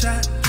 shot,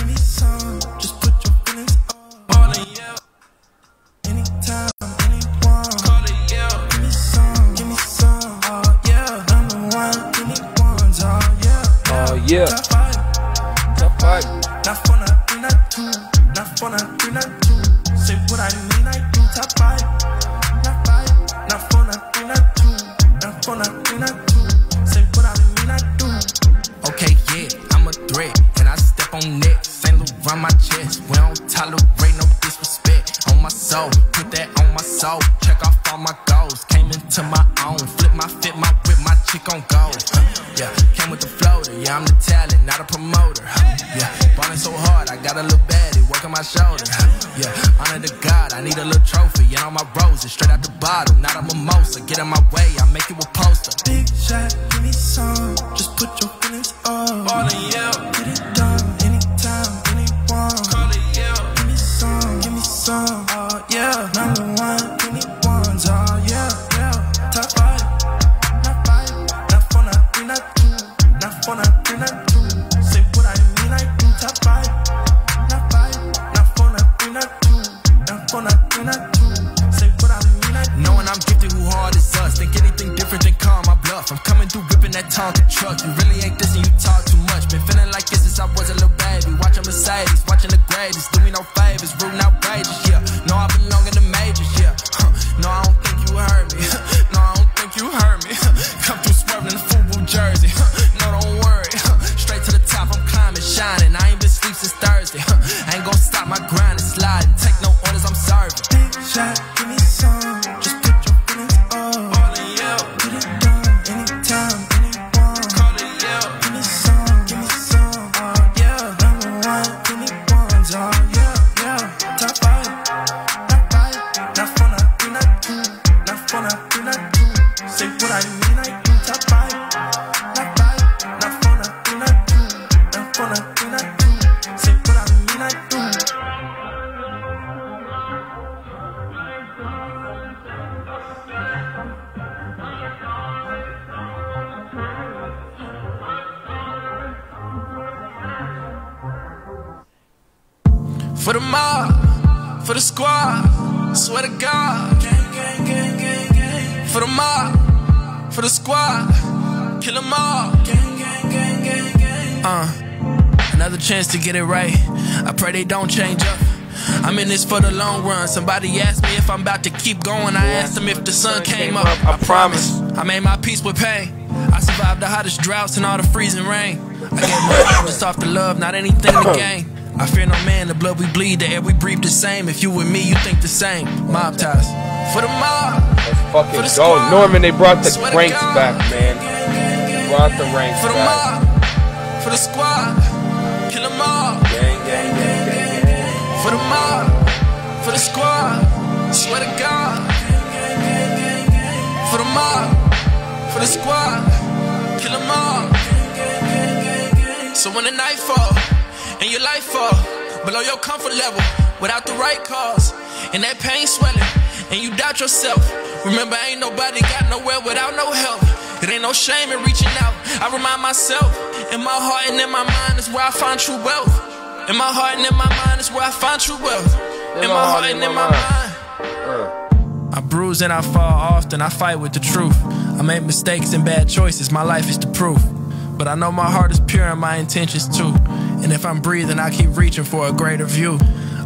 Somebody asked me if I'm about to keep going. I asked them if the sun came up. I promise. I made my peace with pain. I survived the hottest droughts and all the freezing rain. I gave my all just off the love, not anything to gain. I fear no man, the blood we bleed, the air we breathe the same. If you with me, you think the same. Mob ties. For the mob, Let's For fucking go. squad. Norman, they brought the ranks back, man. They Brought the ranks for the back. mob, for the squad, kill them all. Gang, gang, gang, gang, gang. For the mob, for the squad, swear to God. For the mob, for the squad, kill them all. So when the night fall and your life fall below your comfort level without the right cause and that pain swelling and you doubt yourself, remember ain't nobody got nowhere without no help. It ain't no shame in reaching out. I remind myself, in my heart and in my mind is where I find true wealth. In my heart and in my mind is where I find true wealth. In my heart and in my mind. Uh, I bruise and I fall often. I fight with the truth. I make mistakes and bad choices. My life is the proof. But I know my heart is pure and my intentions too. And if I'm breathing, I keep reaching for a greater view.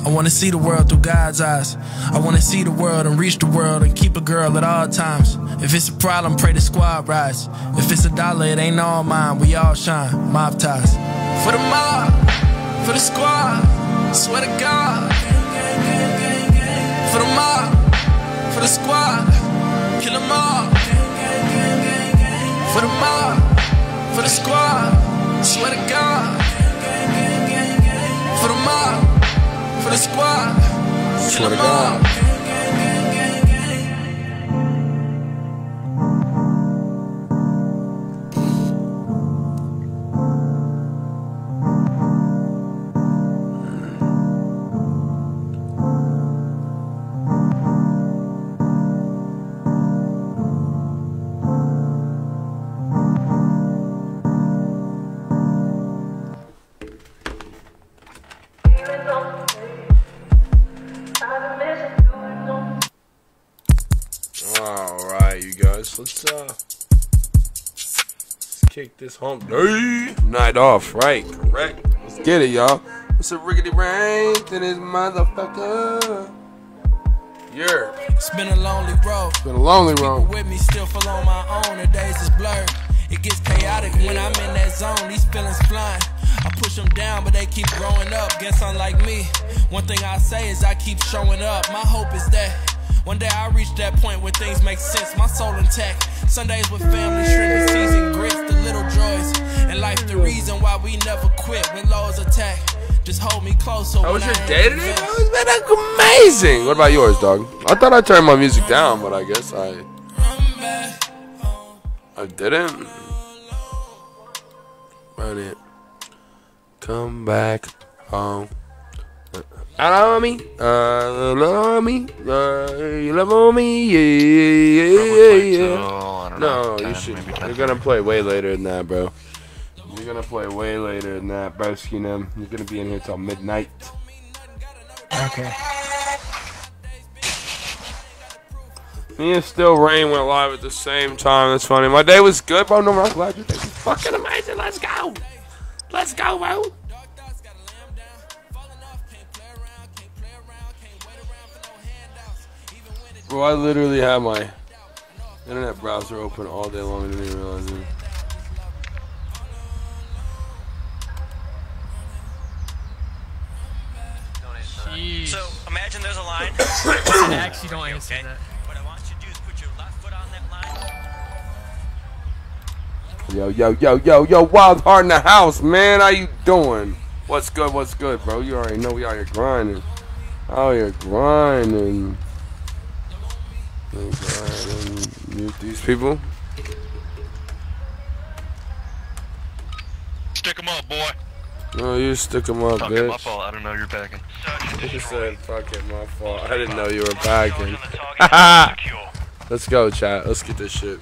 I wanna see the world through God's eyes. I wanna see the world and reach the world and keep a girl at all times. If it's a problem, pray the squad rise. If it's a dollar, it ain't all mine. We all shine. Mob ties. For the mob, for the squad, swear to God. The squad, kill them all. For the mob, for the squad, swear to God. For the mob, for the squad, kill them all. Kick this hump day night off, right? Correct. Let's get it, y'all. It's a rickety rain to this motherfucker. Yeah. It's been a lonely road. It's Been a lonely road. People road. with me still feel on my own. The days is blurred. It gets chaotic when I'm in that zone. These feelings flying. I push them down, but they keep growing up. Guess unlike me. One thing I say is I keep showing up. My hope is that one day I reach that point where things make sense. My soul intact. Sundays with family, shrimp, season grits, the little joys. And life the reason why we never quit when lows attack. Just hold me close. So How was your day today, bro? It's been amazing. What about yours, dog? I thought I turned my music down, but I guess I. I didn't. Run it. Come back home. I love me. Uh, love me. Uh, you love me. Yeah, yeah, yeah, yeah. I don't know, No, 10, you should. You're 10. gonna play way later than that, bro. You're gonna play way later than that, broski. Them. You're gonna be in here till midnight. Okay. Me and Still Rain went live at the same time. That's funny. My day was good, bro. No, I'm glad your day was fucking amazing. Let's go. Let's go, bro. Bro, I literally have my internet browser open all day long and didn't even realize it. Jeez. So imagine there's a line. actually don't answer okay? that. What I want you to do is put your left foot on that line. Yo, yo, yo, yo, yo, Wild Heart in the house, man. How you doing? What's good? What's good, bro? You already know we out here grinding. Out here grinding. Mute these people. Stick 'em up, boy. No, you stick them up, Fuck it, my fault. I don't know you're packing. He said, fuck it, my fault. I didn't know you were packing. Let's go, chat. Let's get this shit.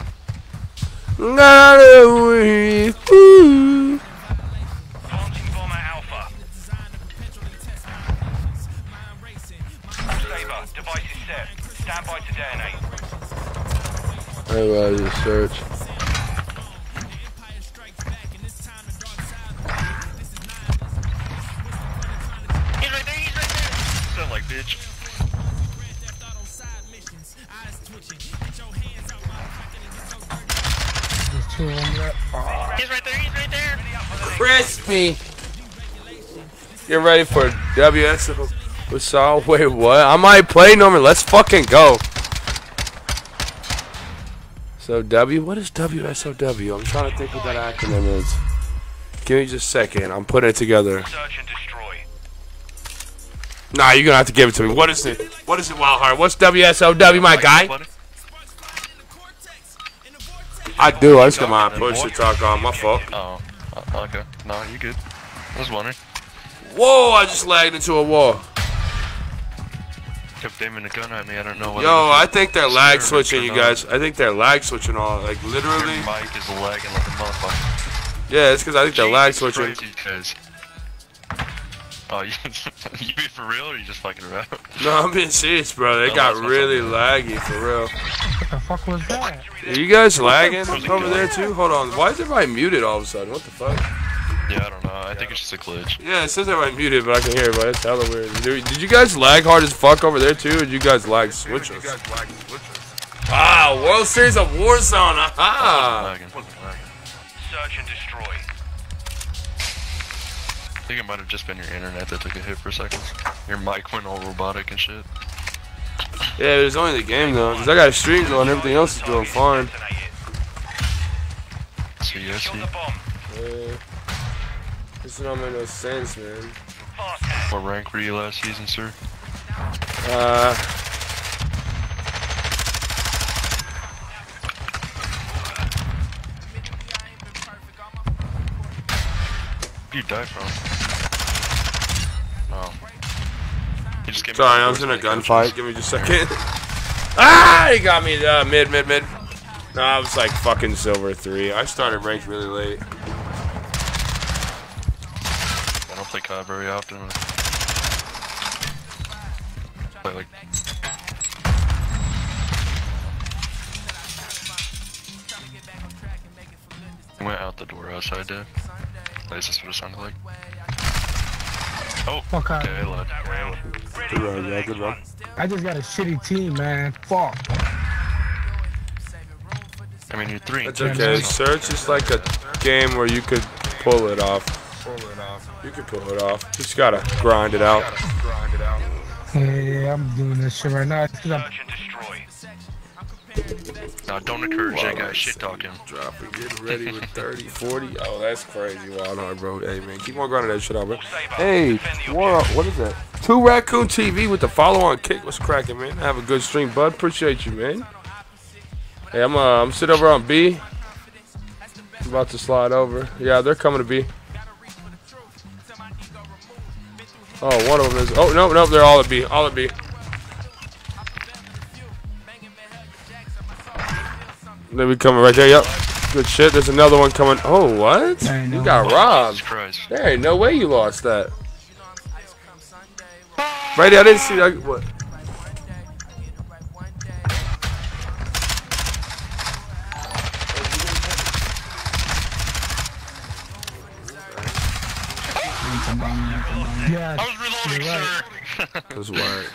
Stand by to detonate. Everybody just search. He's right there. He's right there. Sound like bitch. There's two of them left. He's right there. He's right there. Crispy. Get ready for WSO. What's all? Wait, what? I might play Norman. Let's fucking go. So W, what is WSOW? I'm trying to think what that acronym is. Give me just a second. I'm putting it together. Search and destroy. Nah, you're gonna have to give it to me. What is it? What is it, Wildheart? What's WSOW, my guy? I do. I just got my push to talk on. My fault. Oh, uh, okay. No, you good. I was wondering. Whoa! I just lagged into a wall. Kept aiming a gun at me. I don't know what. Yo, I think they're lag switching, you guys. I think they're lag switching all. Like Your literally. mic is lagging like a motherfucker. Yeah, it's because I think they're lag switching. Christ, you guys. Oh, you, you be for real or you just fucking around? No, I'm being serious, bro. They No, got really something. laggy for real. What the fuck was that? Are you guys lagging over there too? Hold on. Why is everybody muted all of a sudden? What the fuck? Yeah, I don't know. I think it's just a glitch. Yeah, it says everybody muted, but I can hear everybody. It's hella weird. Did, did you guys lag hard as fuck over there too, or did you guys lag switches? Wow, ah, World Series of Warzone. Aha! Lagging. Search and destroy. I think it might have just been your internet that took a hit for a second. Your mic went all robotic and shit. Yeah, it was only the game though, because I got a stream going. Everything else is doing fine. See, it. So yes, Got he, the bomb. Uh, this don't make no sense, man. What rank were you last season, sir? Uh, Where'd you die from? Oh. You just sorry, I was in a gunfight. Give me just a second. ah, he got me uh, mid, mid, mid. No, I was like fucking silver three. I started ranked really late. I don't play COD very often. Play like went out the door outside, Dave. At least that's what it sounded like. Oh, Fuck out. okay, left. That round. Ready Good run, yeah, good run. I just got a shitty team, man. Fuck. I mean, you're three. and That's okay. Search is like a game where you could pull it off. Pull it off. You can pull it off. You Just gotta grind it out. Yeah, yeah, I'm doing this shit right now. It's 'cause I'm Search and destroy. No, don't encourage that guy shit talking. Dropping, getting ready with 30, 40. Oh, that's crazy. Wild Heart, bro. Hey, man, keep on grinding that shit out, bro. Hey, what, what is that? Two Raccoon TV with the follow on kick. What's cracking, man? Have a good stream, bud. Appreciate you, man. Hey, I'm uh, I'm sitting over on B. I'm about to slide over. Yeah, they're coming to B. Oh, one of them is. Oh, no, no, they're all at B. All at B. They be coming right there. Yep. Good shit. There's another one coming. Oh, what? I know. You got robbed. There ain't no way you lost that. Brady, I didn't see that. What? Yeah. I was reloading, You're right. sir. That's word.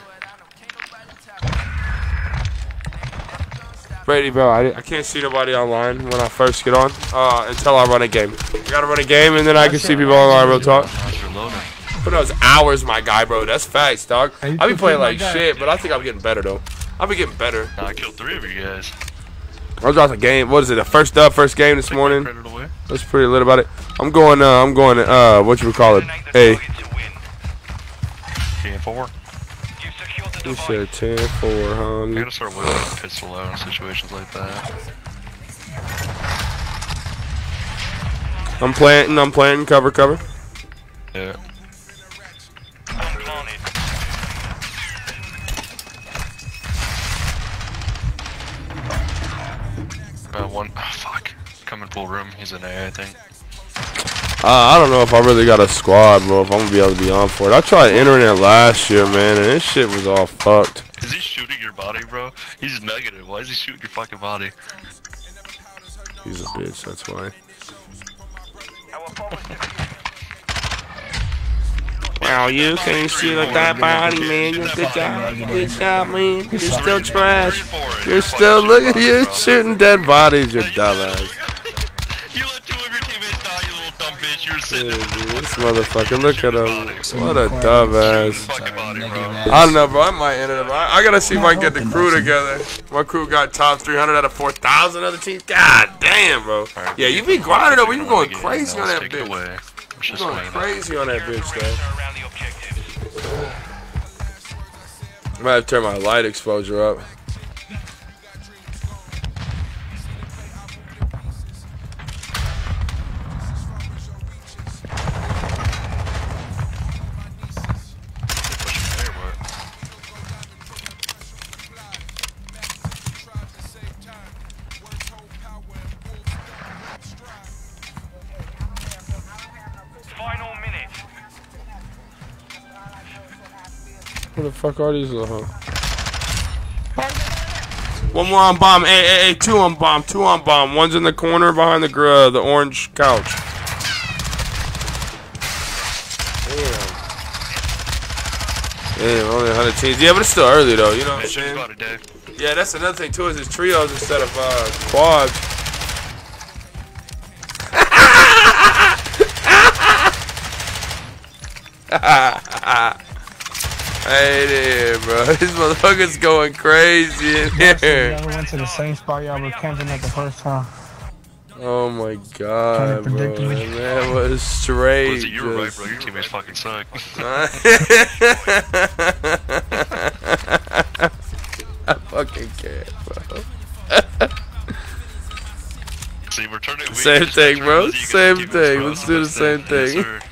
Brady, bro, I, I can't see nobody online when I first get on uh, until I run a game. I gotta run a game and then I can see people online real talk. I was reloading. But those hours, my guy, bro. That's facts, dog. I be can playing like shit, but I think I'm getting better though. I'll be getting better. I killed three of you guys. I dropped a game. What is it? The first up, first game this morning. That's pretty lit about it. I'm going. Uh, I'm going. Uh, what you would call it? Eliminate the Hey, target to win. Game four. You the you device. said 10 4, I homie. gotta start whipping a pistol out in situations like that. I'm planting. I'm planting. Cover, cover. Yeah. Bomb planted. Uh, one. Oh, fuck. Coming full room. He's an A, I think. Uh, I don't know if I really got a squad, bro. If I'm gonna be able to be on for it. I tried entering it last year, man, and this shit was all fucked. Is he shooting your body, bro? He's negative. Why is he shooting your fucking body? He's a bitch. That's why. Our bomb is defused. Wow, you can't shoot like that body, man. You good job. Good job, man. You're still trash. You're still looking. At You're shooting dead bodies. You're dumbass. You let two of your teammates die, you little dumb bitch. You're sitting Yeah, dude, this motherfucker. Look at him. What a dumbass. Fucking. I don't know, bro. I might end it up. I, I gotta see if I can get the crew together. My crew got top 300 out of 4,000 other teams. God damn, bro. Yeah, you be grinding it though. You going crazy on that bitch. away. You going crazy on that bitch, though. Turn around the objective. I might have to turn my light exposure up. Fuck are these little huh? One more on bomb. Hey, hey, hey, two on bomb. Two on bomb. One's in the corner behind the gr- the orange couch. Damn. Damn, only 100 teams. Yeah, but it's still early though. You know what I'm Hey, shoot his saying? Yeah, that's another thing too. Is it's trios instead of uh, quads. hey there, bro. This motherfucker's going crazy in here. Y'all went to the same spot y'all were camping at the first time. Oh my god, bro. predict. That was straight. Was it you were right, bro? Your teammates fucking suck. I fucking can't, bro. See, we're turning. Same just thing, bro. those, you get Same thing. Let's do the best same Yes, thing.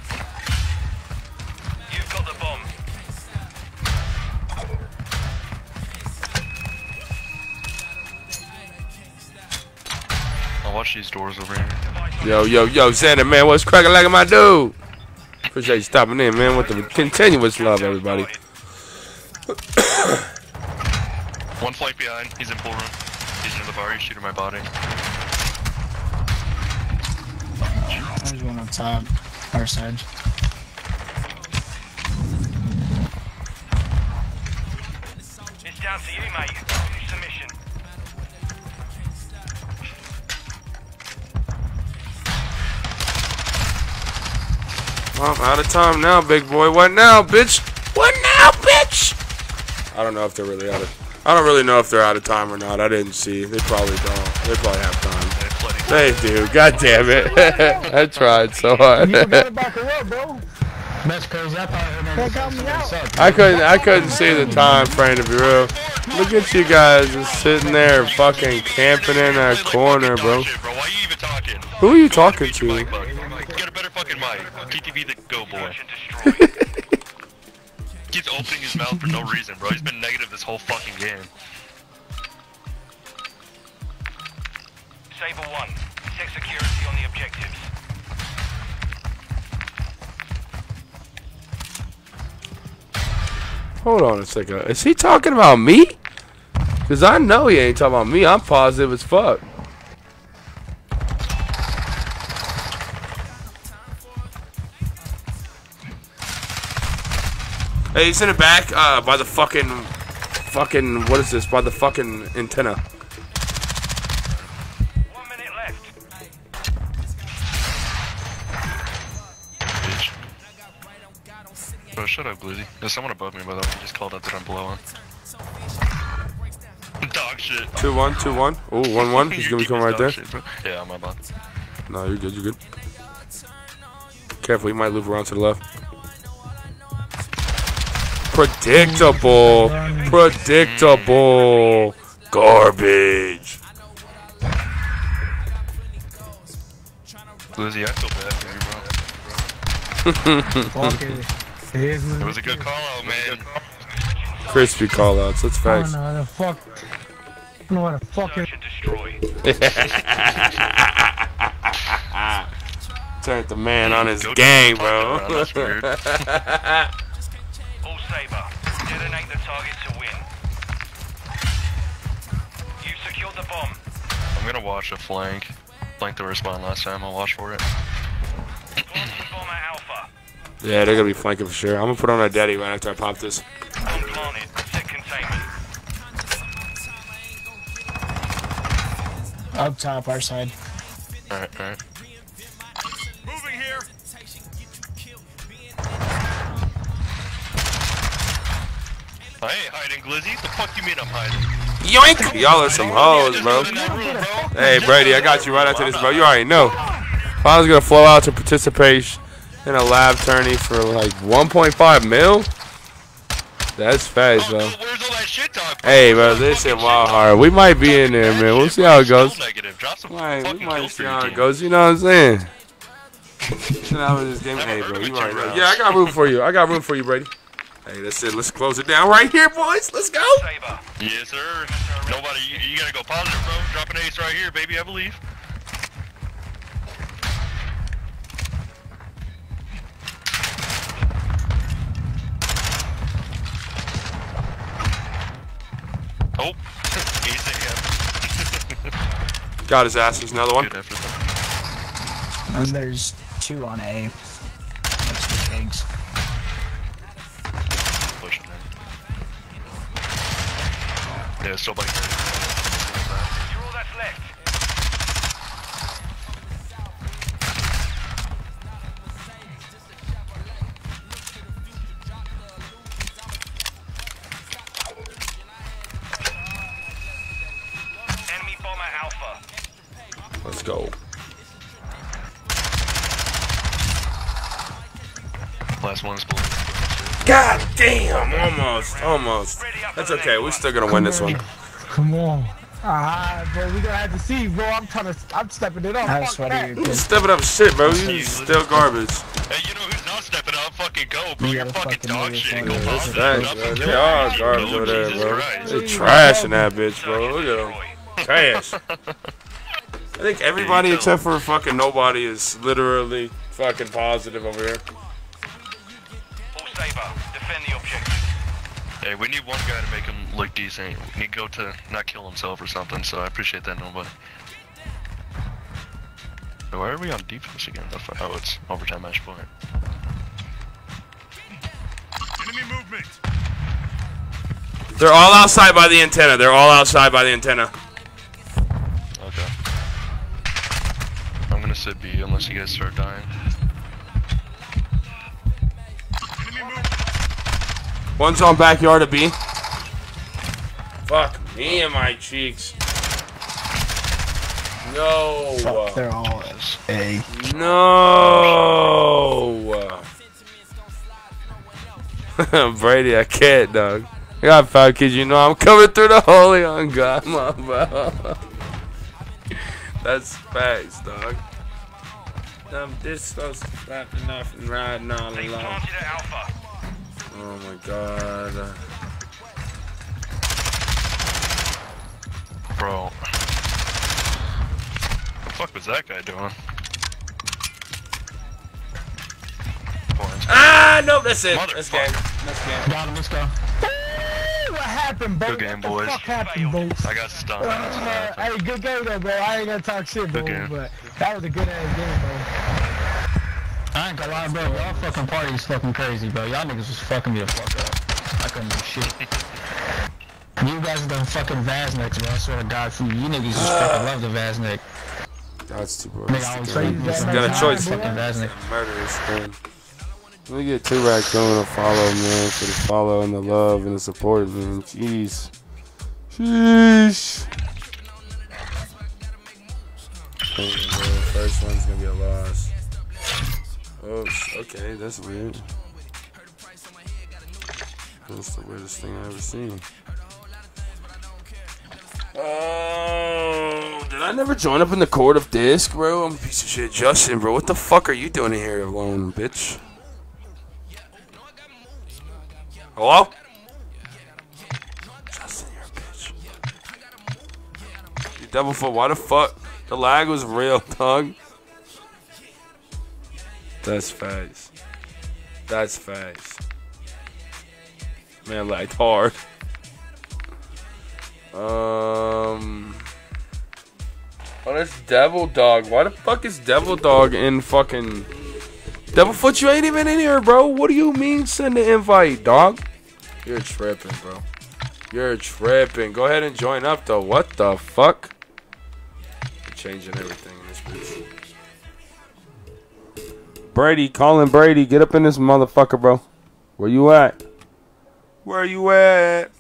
Watch these doors over here. Yo, yo, yo, Xander, man, what's cracking like my dude? Appreciate you stopping in, man, with the continuous love, everybody. One flank behind. He's in full room. He's in the bar. He's shooting my body. There's one on top. Our side. It's down to you, mate. Finish the mission. Well, I'm out of time now, big boy. What now, bitch? What now, bitch? I don't know if they're really out of. I don't really know if they're out of time or not. I didn't see. They probably don't. They probably have time. They have plenty. They do. God damn it. I tried so hard. You forgot about the what, bro? That's crazy. I thought I heard That got me out. I couldn't. I couldn't see the time frame to be real. Look at you guys just sitting there, fucking camping in that corner, bro. Shit, bro. Why are you even talking? Who are you talking to? Mic, bud. Get a better fucking mic. PTV the go boy. Search and destroy. Keeps opening his mouth for no reason, bro. He's been negative this whole fucking game. Saber 1. Set security on the objectives. Hold on a second. Is he talking about me? Cause I know he ain't talking about me. I'm positive as fuck. Hey, he's in the back, uh, by the fucking, fucking, what is this? By the fucking antenna. One minute left. Bitch. Bro, shut up, Glizzy. There's someone above me, by the way. He just called out that I'm below him. Dog shit. 2 1, 2 1. Ooh, 1 1. He's gonna be coming right there. shit. Yeah, I'm about. No, you're good, you're good. Careful, he might loop around to the left. Predictable. Predictable. Garbage. Glizzy, I feel bad for you, bro. Fuck it. It is what It was a good call out, man. Crispy callouts. That's I facts. don't know the fuck. I don't know what the fuck it destroy. Turned the man on his Go game, bro. That's weird. All Saber. Detonate the target to win. You secured the bomb. I'm gonna watch a flank. Flank the respawn last time. I'll watch for it. Planting bomb at Alpha. yeah, they're gonna be flanking for sure. I'm gonna put on a daddy right after I pop this. Bomb planted. Set containment. Up top, our side. Alright, alright. I ain't hiding, Glizzy. The fuck you mean I'm hiding? Yoink! Y'all are some hoes, bro. within that room, bro. Hey, Brady, I got you right after this, bro. You already know. I was gonna flow out to participation in a lab tourney for like 1.5 mil. That's fast, bro. where's all that shit talk? bro? Hey, bro, this shit wild hard. We might be in there, man. We'll see how it goes. negative. Drop some Right, we might see how it goes. You know what I'm saying? Chill out with this game. Hey, bro, you already know. Yeah, I got room for you. I got room for you, Brady. Hey, that's it. Let's close it down right here, boys. Let's go. Saber. Yes, sir. Nobody, you, you gotta go positive, bro. Drop an ace right here, baby. I believe. Oh, ace again. Got his ass. There's another one. Good effort. though. And there's two on A. Next to pigs. Pushing in. Yeah, still like. You're all that's left. Enemy bomber Alpha. Let's go. Last one's blue. God damn. Almost. Almost. That's okay. We're still gonna win this one. Come on. Ah, bro, we gonna have to see, bro. I'm trying to, I'm stepping it up. How Fuck sweaty that. Stepping up shit, bro. You still garbage. Hey, you know who's not stepping up? Fucking go, bro. You You're fucking fucking dog shit. your Go fucking- positive. Thanks, Drop bro. They kills. are garbage over there, bro. Christ. They trashing that bitch, bro. Look at them. Trash. I think everybody except for fucking nobody is literally fucking positive over here. Hey, we need one guy to make him look decent. We need go to not kill himself or something. So I appreciate that, nobody. Why are we on defense again? Oh, it's overtime match point. Enemy movement. They're all outside by the antenna. They're all outside by the antenna. Okay. I'm gonna sit B unless you guys start dying. One's on backyard of B. Fuck me and my cheeks. No. Fuck, they're all A. No. Brady, I can't, dog. I got five kids. You know I'm coming through the holy on God, my bro. That's facts, dog. I'm this close to slapping off and riding all They Oh my God. Bro. What The fuck was that guy doing? Ah, nope, that's it. That's game. Motherfucker. That's game. Got him, let's go. What happened, bro? Good game, what the boys. fuck happened, Bolts? I got stunned. Uh, That's what happened. hey, good game though, bro. I ain't gonna talk shit, bro. Good game. But that was a good ass game, bro. I ain't gonna lie, bro. Y'all fucking party is fucking crazy, bro. Y'all niggas was fucking me the fuck up. I couldn't do shit. You guys are the fucking Vaznex, bro. I swear to God, for you, you niggas just ah. fucking love the Vazneck. That's too bro. Nigga, I always say you got a choice. fucking Vazneck. Murderous thing. Let me get two raccoon a follow, man, for the follow and the love and the support, man. Jeez. Sheesh. First one's gonna be a loss. Oh, okay, that's weird. That's the weirdest thing I've ever seen. Oh, did I never join up in the court of disc, bro? I'm a piece of shit. Justin, bro, what the fuck are you doing in here alone, bitch? Hello? Justin, you're a bitch. You double foot, why the fuck? The lag was real, dog. That's facts. That's facts. Man, like hard. Um. Oh, that's Devil Dog. Why the fuck is Devil Dog in fucking. Devil Foot, you ain't even in here, bro. What do you mean send the invite, dog? You're tripping, bro. You're tripping. Go ahead and join up, though. What the fuck? Changing everything in this bitch. Brady, calling Brady. Get up in this motherfucker, bro. Where you at? Where you at?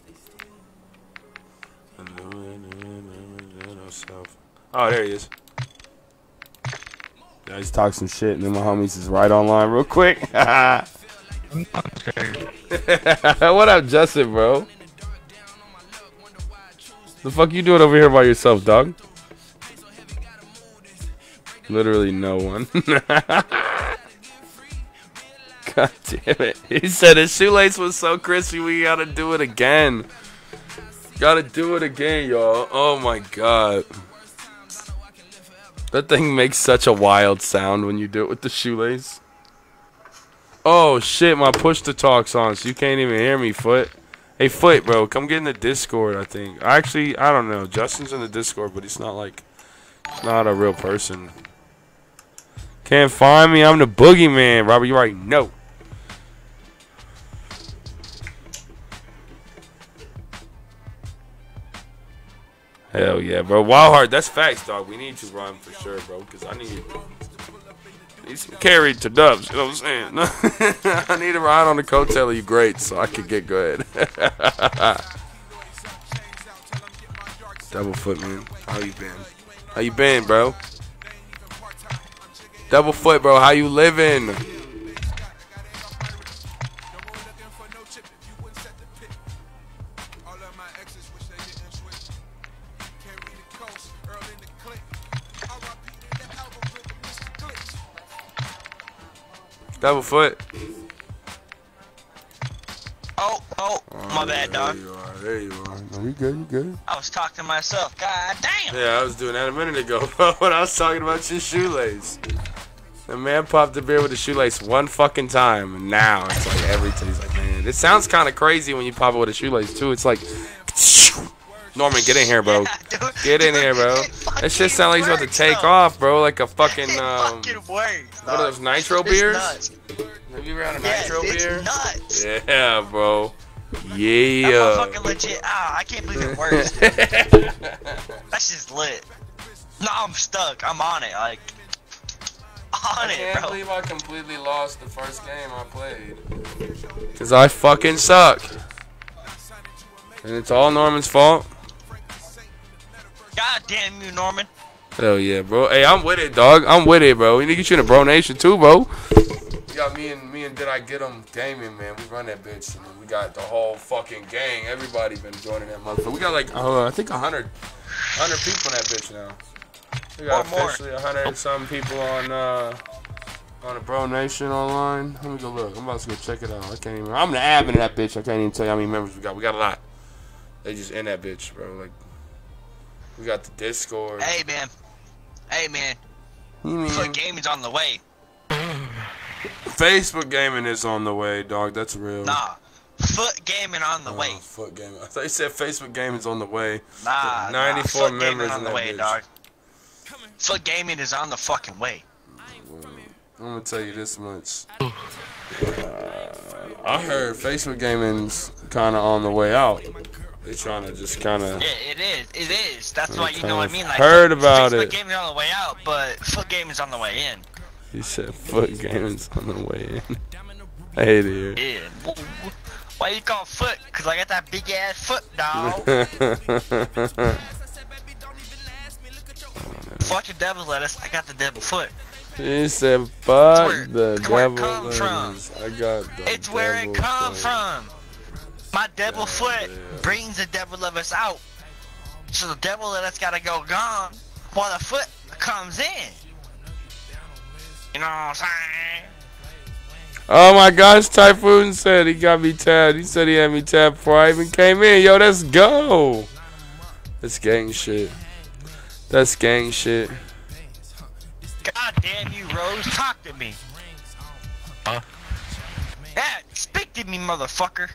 Oh, there he is. Yeah, he's talking some shit, and then my homies is right online real quick. what up, Justin, bro? The fuck you doing over here by yourself, dog? Literally no one. God damn it. He said his shoelace was so crispy, we gotta do it again. Gotta do it again, y'all. Oh my god. That thing makes such a wild sound when you do it with the shoelace. Oh shit, my push to talk's on, so you can't even hear me, Foot. Hey, Foot, bro, come get in the Discord, I think. Actually, I don't know. Justin's in the Discord, but he's not like, not a real person. Can't find me, I'm the boogeyman, Robert, you already know. Hell yeah, bro. Wild Heart, that's facts, dog. We need to run for sure, bro, because I need, some carried to dubs, you know what I'm saying? I need to ride on the coattail of you great so I can get good. Double foot, man. How you been? How you been, bro? Double foot, bro. How you living? Double foot. Oh, oh, my oh, bad, dog. There you are. There you are. No, you good. You good. I was talking to myself. God damn. Yeah, I was doing that a minute ago when I was talking about your shoelace. The man popped the beer with the shoelace one fucking time, and now it's like every time. He's like, man, it sounds kind of crazy when you pop it with a shoelace too. It's like, Norman, get in here, bro. Yeah. Get in here, bro. Fucking That shit sound like he's about to take though. off, bro. Like a fucking um. fucking works. What are those nitro It's beers? nuts. Have you ever had a Yes, nitro it's beer? nuts. Yeah, bro. That Yeah. motherfucking legit. Ah, I can't believe it works. That's just lit. No, I'm stuck. I'm on it. Like, on I it, can't bro. believe I completely lost the first game I played. Cause I fucking suck. And it's all Norman's fault. God damn you, Norman. Hell yeah, bro. Hey, I'm with it, dog. I'm with it, bro. We need to get you in the bro nation too, bro. Yeah, me and me and did I get him gaming, man. We run that bitch, and then we got the whole fucking gang. Everybody been joining that motherfucker. We got like uh, I think 100, 100 people in that bitch now. We got Or more. officially 100 some people on uh on the Bro Nation online. Let me go look. I'm about to go check it out. I can't even. I'm the admin of that bitch. I can't even tell you how many members we got. We got a lot. They just in that bitch, bro. Like we got the Discord. Hey, man. Hey, man. Mean- Foot gaming's on the way. Facebook gaming is on the way, dog. That's real. Nah. Foot gaming on the Oh, way. Foot gaming. I thought you said Facebook gaming's on the way. Nah, 94 nah. Members gaming on the way, bitch. dog. Foot gaming is on the fucking way. I'm gonna tell you this much. Uh, I heard Facebook gaming's kind of on the way out. They trying to just kind of. Yeah, it is. It is. That's why you know what I mean. Like, Heard about Facebook it. gaming's on the way out, but foot gaming's on the way in. He said foot gaming's on the way in. I hate it here. Yeah. Why you call foot? Cause I got that big ass foot, dog. Fuck the devil lettuce. I got the devil foot. he said, "Fuck the it's where it devil come from. lettuce." I got the It's where it devil come foot. from. My devil foot yeah. brings the devil of us out. So the devil of us gotta go gone while the foot comes in. You know what I'm saying? Oh my gosh, Typhoon said he got me tabbed. He said he had me tabbed before I even came in. Yo, let's go. That's gang shit. That's gang shit. God damn you, Rose. Talk to me. Huh? Yeah, speak to me, motherfucker.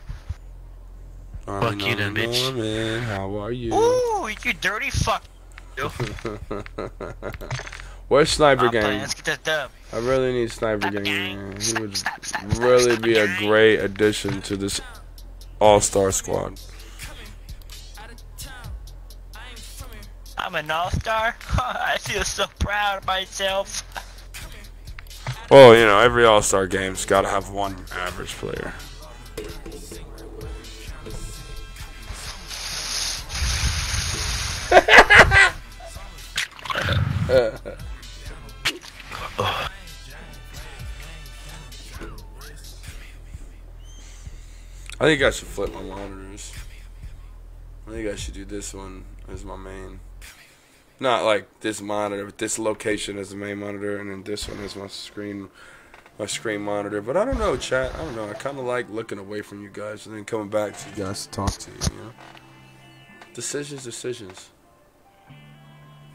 Fuck you then, bitch. Man, how are you? Ooh, you dirty fuck. Where's Sniper I'm playing. Gang? Let's get this dub. I really need Sniper Sniper Gang. Gang. Man. He would snap, snap, snap, really snap, be a great addition to this All-Star squad. I'm an all-star. I feel so proud of myself. Well, you know, every All-Star game's got to have one average player. I think I should flip my monitors. I think I should do this one as my main. Not like this monitor, but this location as the main monitor, and then this one as my screen, my screen monitor. But I don't know, chat. I don't know. I kind of like looking away from you guys and then coming back to you guys to talk to you. You know, decisions, decisions.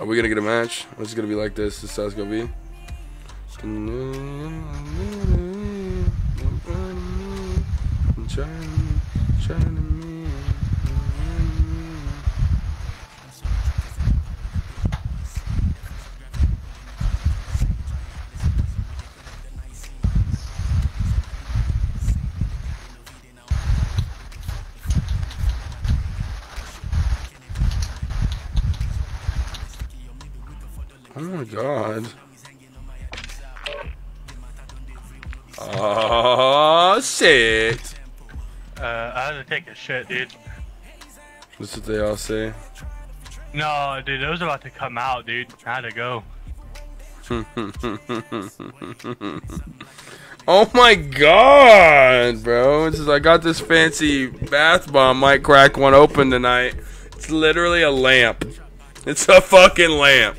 Are we gonna get a match? Or is it gonna be like this? This is gonna be. Trying, trying to shit. Uh, I had to take a shit, dude. That's what they all say. No, dude, it was about to come out, dude. I had to go. oh my god, bro. It's just, I got this fancy bath bomb. Might crack one open tonight. It's literally a lamp. It's a fucking lamp.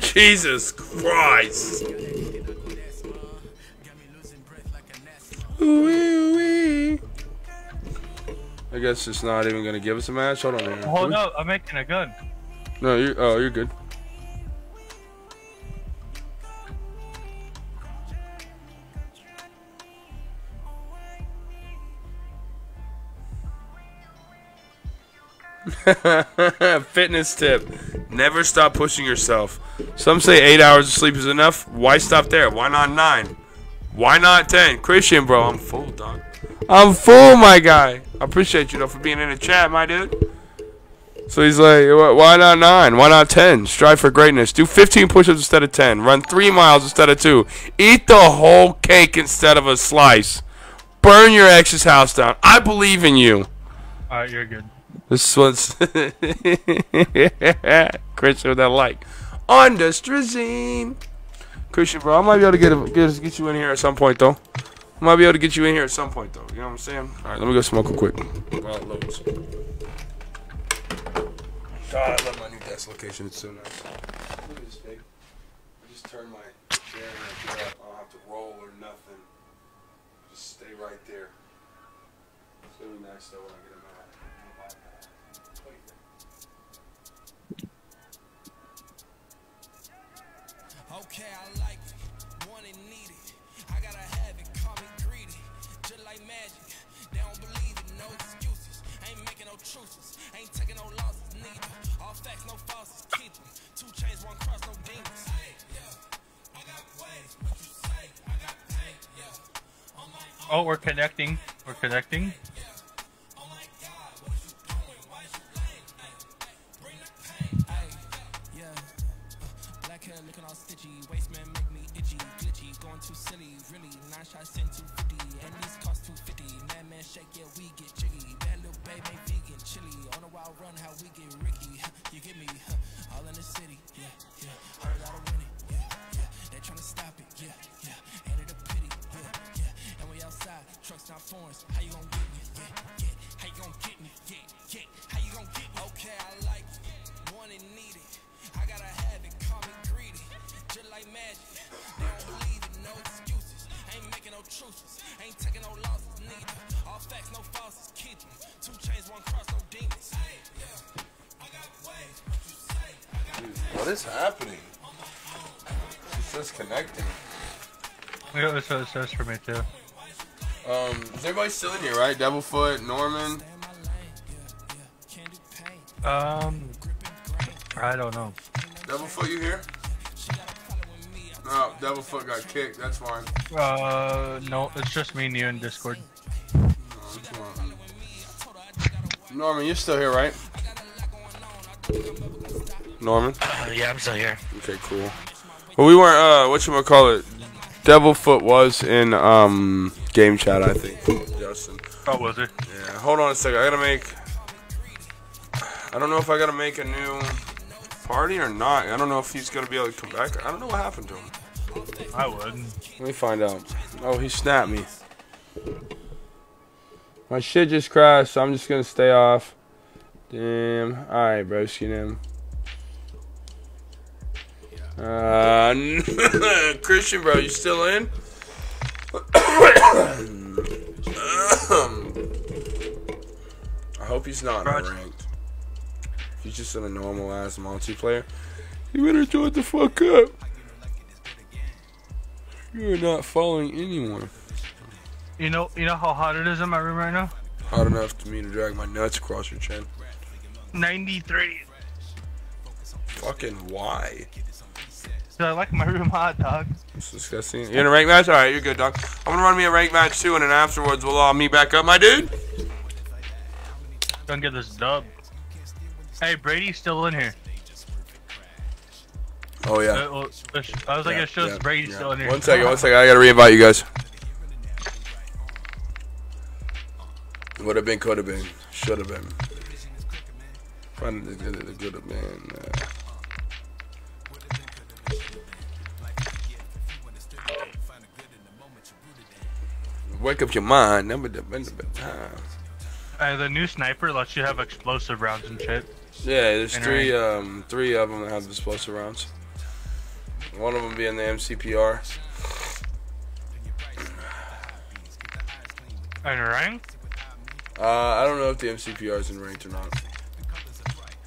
Jesus Christ. I guess it's not even gonna give us a match. Hold on here. Hold up, I'm making a gun. No, you. Oh, you're good. Fitness tip: Never stop pushing yourself. Some say eight hours of sleep is enough. Why stop there? Why not nine? Why not ten? Christian, bro, I'm full, dog. I'm full, my guy. I appreciate you though for being in the chat, my dude. So he's like, why not nine? Why not ten? Strive for greatness. Do 15 push-ups instead of 10. Run three miles instead of two. Eat the whole cake instead of a slice. Burn your ex's house down. I believe in you. Alright, you're good. This one's Christian with that like on the Strazine. Christian, bro, I might be able to get, a, get get you in here at some point though. I might be able to get you in here at some point though. You know what I'm saying? All right, let me go smoke real quick. While it loads. God, I love my new desk location. It's so nice. Look at this, babe. I just turned my chair and I get up. I don't have to roll or nothing. Just stay right there. It's be nice though Oh, we're connecting. We're connecting. Outside, trucks not foreigns. How you gon' get me? Yeah, yeah. How you gon' get me? Yeah, yeah. How you gon' get me? Okay, I like it, want it, need it. I gotta have it, call me greedy. Just like magic, they don't believe it, no excuses. Ain't making no truces, ain't taking no losses, neither. All facts, no falses, keep 'em. Two chains, one cross, no demons. Hey, yeah. I got ways, what you say, I got What is happening? It's just connecting. Yeah, it says, it says for me too. Um, is everybody still in here, right? Devilfoot, Norman. Um, I don't know. Devilfoot, you here? No, Devilfoot got kicked. That's fine. Uh, no, it's just me and you in Discord. Oh. Norman, you're still here, right? Norman. Uh, yeah, I'm still here. Okay, cool. Well, we weren't. Uh, what you call it? Devilfoot was in um game chat, I think. Justin. Oh, was it? Yeah. Hold on a second. I gotta make. I don't know if I gotta make a new party or not. I don't know if he's gonna be able to come back. I don't know what happened to him. I wouldn't. Let me find out. Oh, he snapped me. My shit just crashed, so I'm just gonna stay off. Damn. Alright, broski them. Uh, Christian, bro, you still in? I hope he's not ranked. If he's just in a normal ass multiplayer, you better join the fuck up. You're not following anyone. You know, you know how hot it is in my room right now. Hot enough to me to drag my nuts across your chin. 93. Fucking why? So I like my room hot, dog. It's disgusting. You in a rank match? Alright, you're good, dog. I'm gonna run me a rank match too, and then afterwards we'll all meet back up, my dude. Gonna get this dub. Hey, Brady's still in here. Oh yeah. Uh, uh, I was like, Yeah, it shows yeah, Brady's yeah. still in here. One second, one second. I gotta re-invite you guys. Would have been, could have been, should have been. Find it good, it could have been. Uh, wake up your mind. Never the time. Uh, the new sniper lets you have explosive rounds and shit. Yeah, there's three um three of them that have explosive rounds. One of them being the MCPR. In ring? Uh, I don't know if the MCPR is in ranked or not.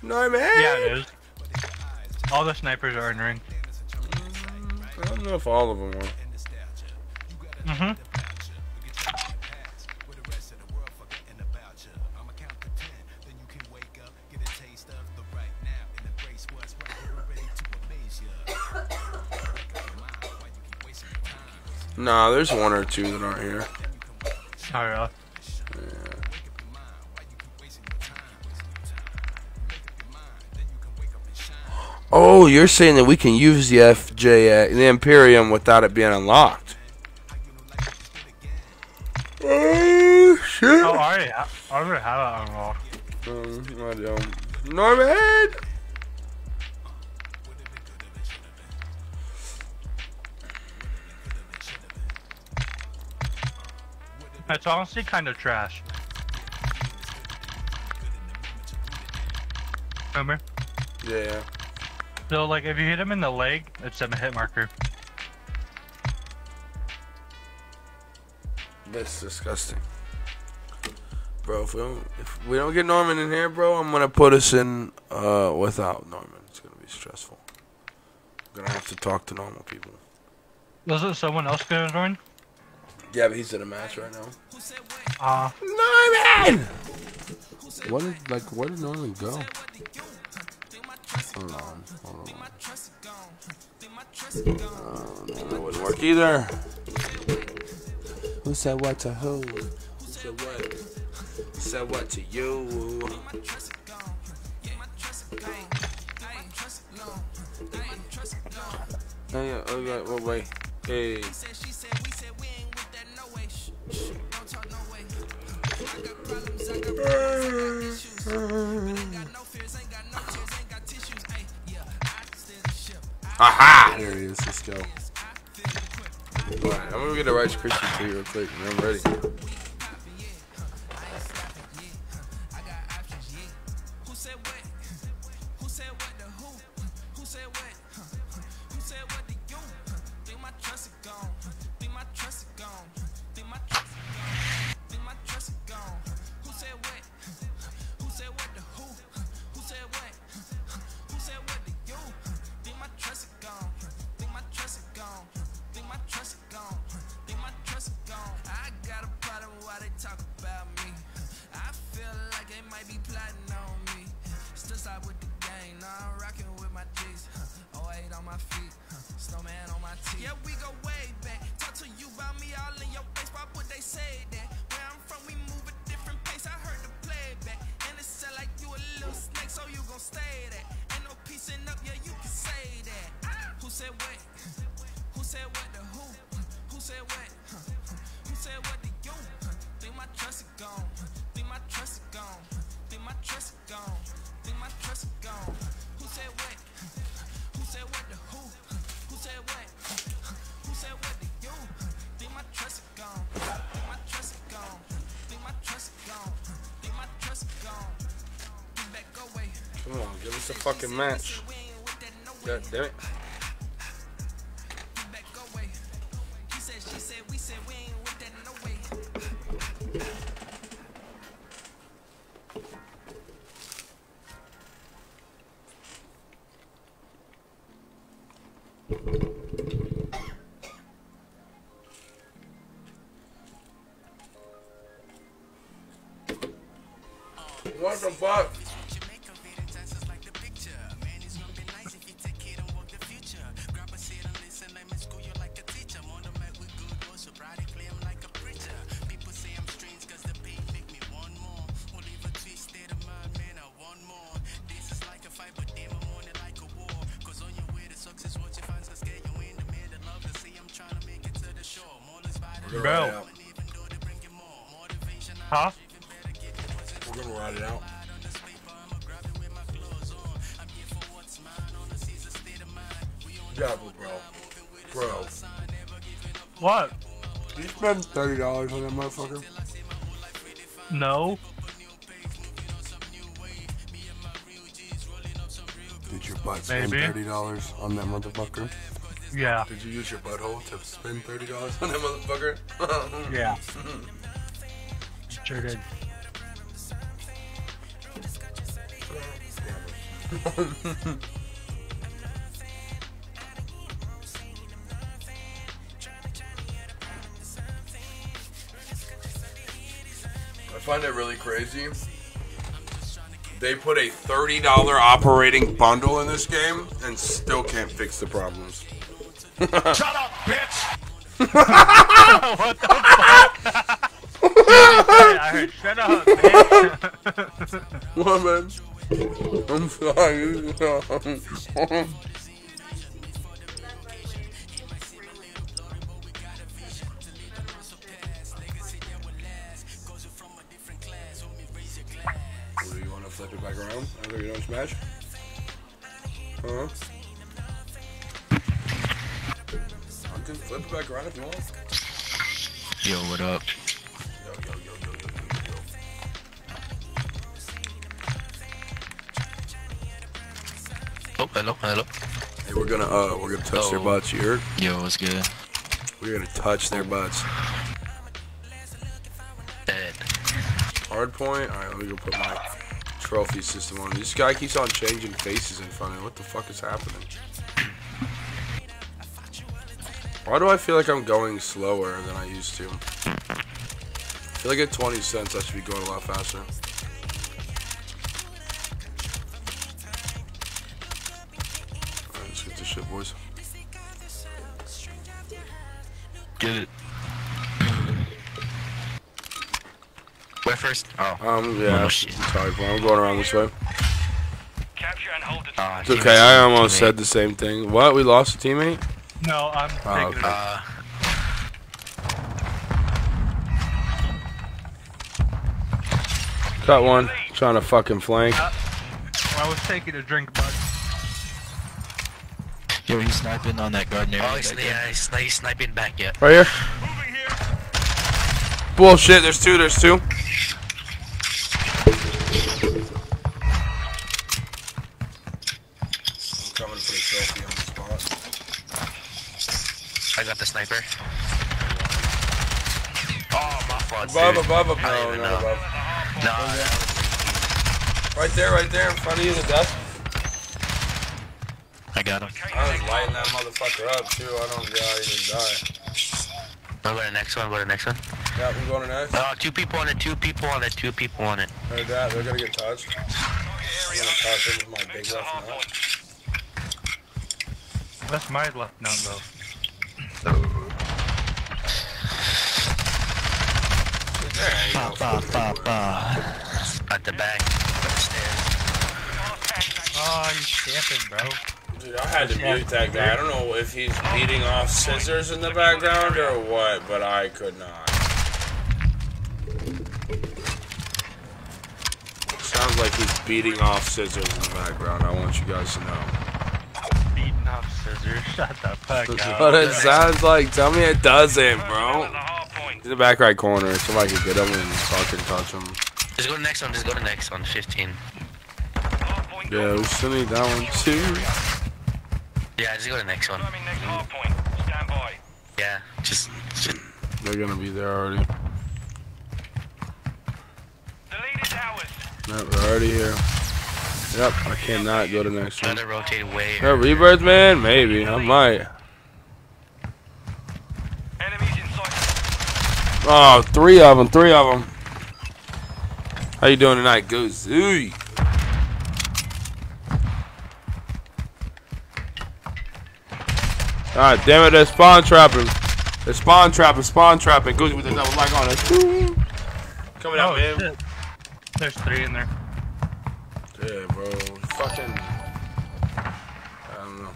Norman. Yeah, it is. All the snipers are in ring. I don't know if all of them are. Mm-hmm. Nah, there's one or two that aren't here. Oh yeah. Oh, you're saying that we can use the FJ, the Imperium, without it being unlocked? Oh shit! Oh, I already, I already have it unlocked. Um, I don't. Norman. It's honestly kind of trash. Remember? Yeah. So, like, if you hit him in the leg, it's a hit marker. That's disgusting. Bro, if we don't if we don't get Norman in here, bro, I'm gonna put us in uh without Norman. It's gonna be stressful. I'm gonna have to talk to normal people. Wasn't someone else gonna join? Yeah, but he's in a match right now. Uh, Norman! What did like where did Norman go? Hold on, hold on. Oh, no, that wouldn't work either. Who said what to who? Who said what? Who said what to you? Hey, uh, okay, well, wait. Hey. Aha! There he is. Let's go. Alright, I'm gonna get a Rice Krispie treat real quick, and I'm ready. Match. God damn it. What? You spend thirty dollars on that motherfucker? What, spend Maybe. thirty dollars on that motherfucker? Yeah. Did you use your butthole to spend thirty dollars on that motherfucker? Yeah. Sure did. find it really crazy. They put a thirty dollar operating bundle in this game and still can't fix the problems. Shut up, bitch! what the fuck? I heard shut up, bitch. What man? I'm sorry. Butts. You heard? Yo, what's good? We're gonna touch their butts. Dead. Hard point. All right, let me go put my trophy system on. This guy keeps on changing faces in front of me. What the fuck is happening? Why do I feel like I'm going slower than I used to? I feel like at 20 cents I should be going a lot faster. First? Oh. Um, yeah, Oh, shit. sorry, bro. I'm going around this way. Capture and hold the Ah, It's okay, I almost said the same thing. What? We lost a teammate? No, I'm Oh, taking okay. it. Uh, Got one. Trying to fucking flank. I was taking a drink, bud. yo, he's sniping on that garden area. Oh, he's, yeah, he's, he's sniping back yet. Right here. Bullshit, there's two, there's two. I'm coming for the trophy on the spot. I got the sniper. Oh, my fault. Above, dude. above, above. I No, not know. above. No, Right there, right there, in front of you, the desk. I got him. I was lighting that motherfucker up, too. I don't die, even die. I'll go to the next one, go to the next one. Yeah, we going to next. Oh, two people on it, two people on it, two people on it. Heard that, they're gonna get touched. I'm gonna touch them with my big left nut. That's my left nut, though. There you go. Ba, ba, ba. At the back. Upstairs. Oh, he's camping, bro. Dude, I had to mute that guy. I don't know if he's beating off scissors in the background or what, but I could not. Sounds like he's beating off scissors in the background. I want you guys to know. Beating off scissors. Shut the fuck That's up. what it sounds like. Tell me it doesn't, bro. at the hard point. In the back right corner, somebody could get him and fucking touch him. Just go to the next one, just go to the next one, 15. Yeah, we still need that one too. Yeah, just go to the next one. Confirming next hard point. Stand by. Yeah, just, just They're gonna be there already. The lead is ours. Yep, they're already here. Yep, I cannot go to the next try one. to rotate way. Yeah, rebirth man, maybe I might. Enemies in. Oh, three of them, three of them. How you doing tonight, Goose? Ooh. Ah, God damn it, they're spawn trapping. They're spawn trapping, spawn trapping. Goose with the double like on us. Ooh. Coming out, Oh, man. shit. There's three in there. Yeah, bro. Fucking. I don't know.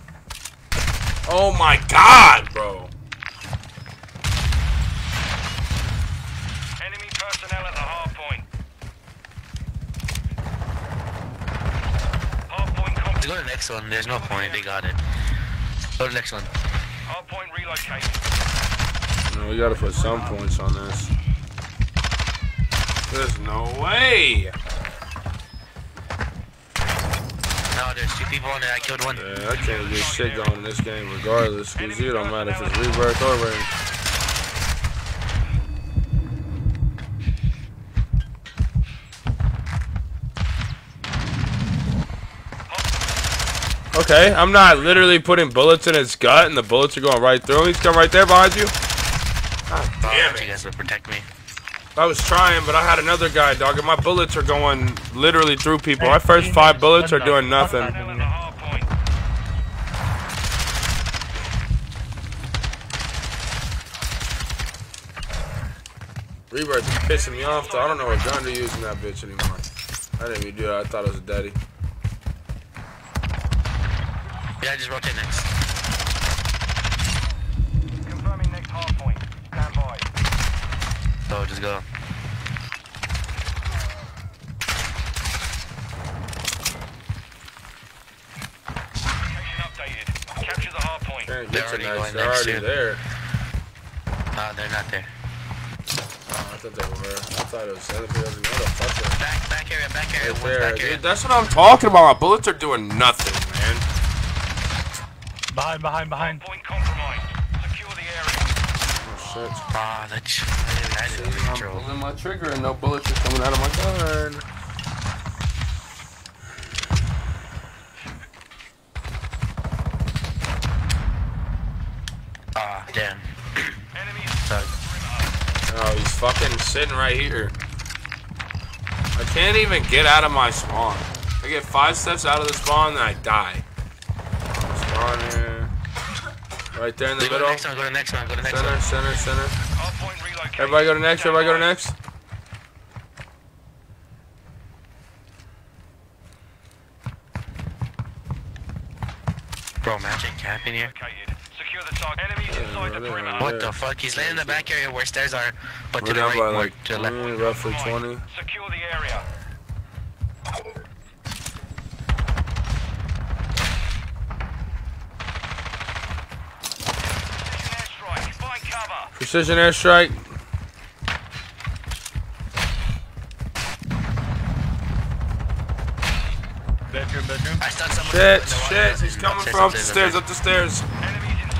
Oh my god, bro. Enemy personnel at the hard point. Hard point Just complete. go to the next one, there's no point, they got it. Go to the next one. Hard point relocated. No, we gotta put some points on this. There's no way. No, there's two people on it. I killed one. Yeah, I can't get shit going in this game regardless, because it don't matter if it's rebirth or range. Okay, I'm not literally putting bullets in his gut and the bullets are going right through him. He's coming right there behind you. God damn You guys will protect me. I was trying, but I had another guy, dog, and my bullets are going literally through people. My first five bullets are doing nothing. Still in the hard point. Rebirth is pissing me off, though. I don't know what gun to use in that bitch anymore. I didn't even do that. I thought it was a daddy. Yeah, I just rotate next. Confirming next hard point. Stand by. So just go. Location updated. Capture the hard point. Can't They're already next. going They're already too. there. Uh, they're not there. Oh, I thought they were. I thought it was Sandfield. What the fuck? is- Back, back area, back area. Right there, back area. dude. That's what I'm talking about. My bullets are doing nothing, man. Behind, behind, behind. Point compromised. Secure the area. Oh shit. Ah, that's. I didn't, I didn't I'm pulling my trigger and no bullets are coming out of my gun. Ah, damn. Oh, he's fucking sitting right here. I can't even get out of my spawn. I get five steps out of the spawn, then I die. Spawn here. Right there in the Go to the middle. next one, go to the next one, go to the next Center, one. center, center. hard point relocated. Everybody go to next, everybody go to next. Bro, magic cap in here. Located. Secure the target. Enemies inside the perimeter. What the fuck? He's laying in the back area where stairs are, but We're to the right, by like to the left. Mm, roughly 20. Secure the area. Precision airstrike. Find cover. Precision airstrike. Bedroom, bedroom. I stunned someone. Shit, in the water. shit. He's coming from up the stairs, up the stairs.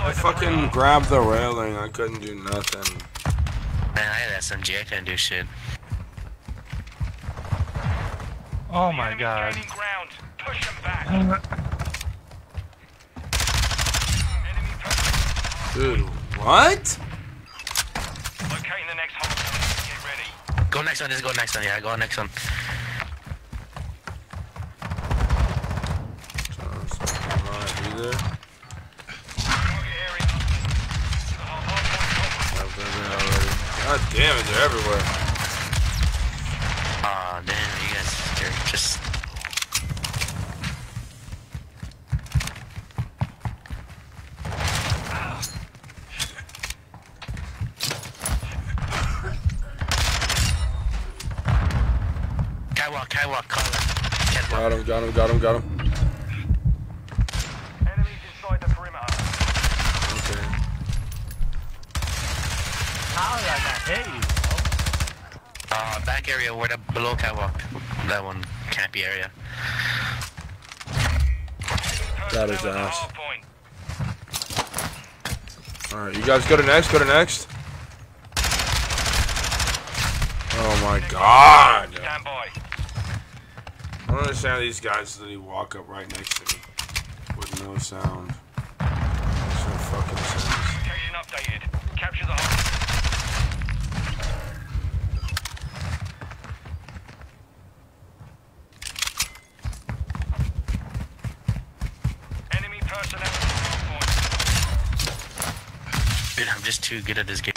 I fucking perimeter. grabbed the railing. I couldn't do nothing. Man, I had SMG. I couldn't do shit. Oh my god. Push them back. Dude, what? locating the next hard point. Get ready. Go next one. Just go next one. Yeah, go next one. Might be there. Target area. The hard point compromised. I've been there already. God damn it, they're everywhere. Aw, damn, you guys are just. Catwalk, catwalk, collar. Got him, got him, got him, got him. Enemies inside the perimeter. Okay. How did I hit you? Uh, back area where the below catwalk. That one, campy area. Got his Personnel at ass. Alright, you guys go to next, go to next. Oh my god. Stand by. I don't understand how these guys literally walk up right next to me with no sound. Makes no fucking sense. Location updated. Capture the hard. Enemy personnel at the hard point. Dude, I'm just too good at this game.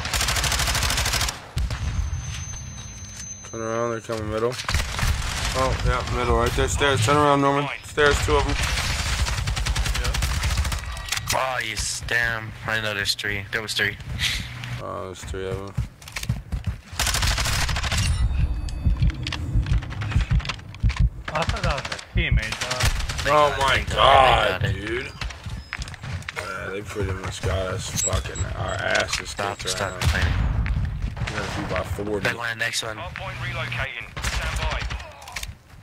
Turn around, they're coming middle. Oh, yeah, middle right there. Stairs, turn around, Norman. Stairs, two of them. Oh, you damn. I know there's three. There was three. Oh, there's three of them. I thought that was a teammate, dog. Oh my Thank God, god, they got it. dude. Yeah, they pretty much got us fucking our asses Stop, kicked stop around. complaining. We gotta be by 40. Back on the next one. Hard point relocating.